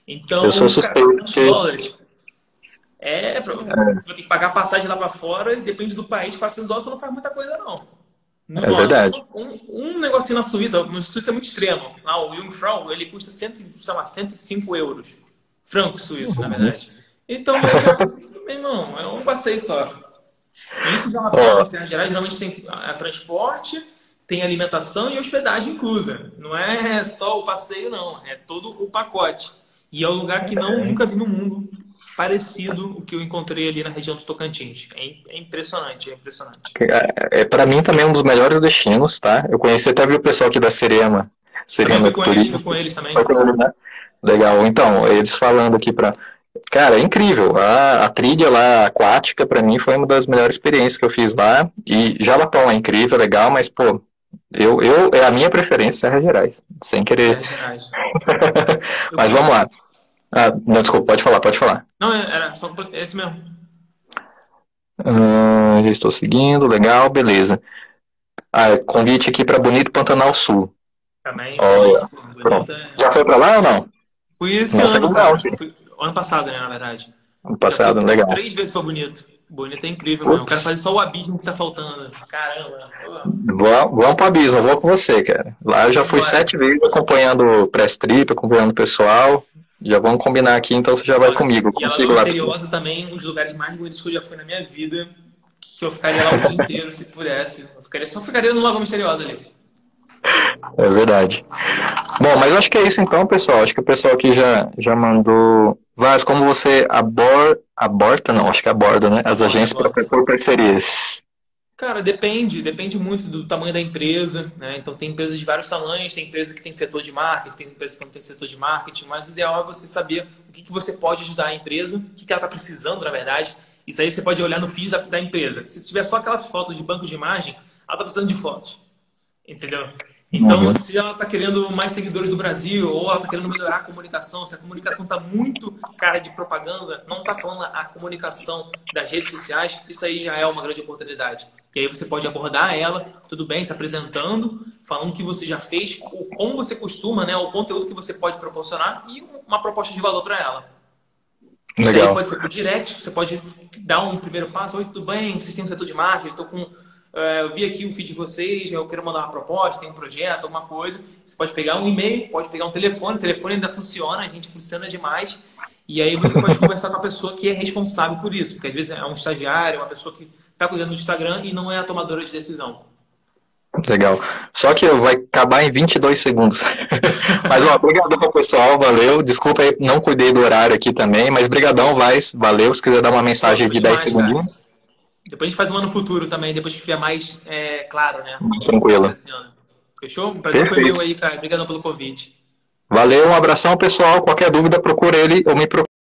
Então, eu sou suspeito cara, dólares, é, é, você tem que pagar passagem lá para fora e depende do país, 400 dólares você não faz muita coisa, não. No, é verdade. Um, um, negocinho na Suíça, na Suíça é muito extremo. Lá, o Jungfrau, ele custa 100, sei lá, 105 euros. Franco suíço, uhum. na verdade. Então, já, meu irmão, é um passeio só. Isso já é uma oh. em geral, geralmente tem a, a transporte, tem alimentação e hospedagem inclusa. Não é só o passeio, não. É todo o pacote. E é um lugar que não nunca vi no mundo parecido o que eu encontrei ali na região dos Tocantins. É, é impressionante, é impressionante. É, é para mim também um dos melhores destinos, tá? Eu conheci até vi o pessoal aqui da Serema. Serema fui com eles, fui com eles também. Né? Legal. Então, eles falando aqui para Cara, é incrível. A, a trilha lá aquática, para mim, foi uma das melhores experiências que eu fiz lá. E Jalapão é incrível, legal, mas, pô, eu, eu, é a minha preferência Serra Gerais, sem querer. Gerais. mas vamos lá. Ah, não, desculpa, pode falar, pode falar. Não, é, era só esse mesmo. Ah, já estou seguindo, legal, beleza. Ah, convite aqui para Bonito Pantanal Sul. Também. Olha, pronto. É... Já foi para lá ou não? Fui esse Nossa, ano, cara. Fui, ano passado, né, na verdade. Ano passado, legal. Três vezes para Bonito. Bonito é incrível, mano. Eu quero fazer só o abismo que tá faltando. Caramba. Vamos, vamos pro abismo, vou com você, cara. Lá eu já fui sete vezes acompanhando o press trip, acompanhando o pessoal. Já vamos combinar aqui, então você já vai Olha, comigo. Consigo lá. Misteriosa também, um dos lugares mais bonitos que eu já fui na minha vida. Que eu ficaria lá o dia inteiro, se pudesse. Eu ficaria, só ficaria no Lago Misteriosa ali. É verdade. Bom, mas eu acho que é isso então, pessoal. Acho que o pessoal aqui já, já mandou. Vaz, como você abor... aborta, não, acho que aborda, né? As agências para propor parcerias. Cara, depende, depende muito do tamanho da empresa, né? Então tem empresas de vários tamanhos, tem empresa que tem setor de marketing, tem empresa que não tem setor de marketing, mas o ideal é você saber o que, que você pode ajudar a empresa, o que, que ela está precisando, na verdade. Isso aí você pode olhar no feed da, da empresa. Se tiver só aquela foto de banco de imagem, ela está precisando de fotos. Entendeu? Então, uhum. se ela está querendo mais seguidores do Brasil, ou ela está querendo melhorar a comunicação, se a comunicação está muito cara de propaganda, não está falando a comunicação das redes sociais, isso aí já é uma grande oportunidade. E aí você pode abordar ela, tudo bem, se apresentando, falando o que você já fez, o como você costuma, né, o conteúdo que você pode proporcionar e uma proposta de valor para ela. Legal. Isso aí pode ser por direct, você pode dar um primeiro passo. Oi, tudo bem? Vocês têm um setor de marketing? Estou com é, eu vi aqui o feed de vocês, eu quero mandar uma proposta, tem um projeto, alguma coisa. Você pode pegar um e-mail, pode pegar um telefone, o telefone ainda funciona, a gente funciona demais. E aí você pode conversar com a pessoa que é responsável por isso, porque às vezes é um estagiário, uma pessoa que está cuidando do Instagram e não é a tomadora de decisão. Legal. Só que vai acabar em 22 segundos. mas, ó, obrigado pessoal, valeu. Desculpa aí, não cuidei do horário aqui também, mas brigadão, vai, valeu. Se quiser dar uma mensagem de 10 segundinhos. Depois a gente faz uma no futuro também, depois que ficar mais é, claro, né? Mais tranquilo. Fechou? Um prazer Perfeito. foi meu aí, cara. Obrigado pelo convite. Valeu, um abração, pessoal. Qualquer dúvida, procure ele ou me procure.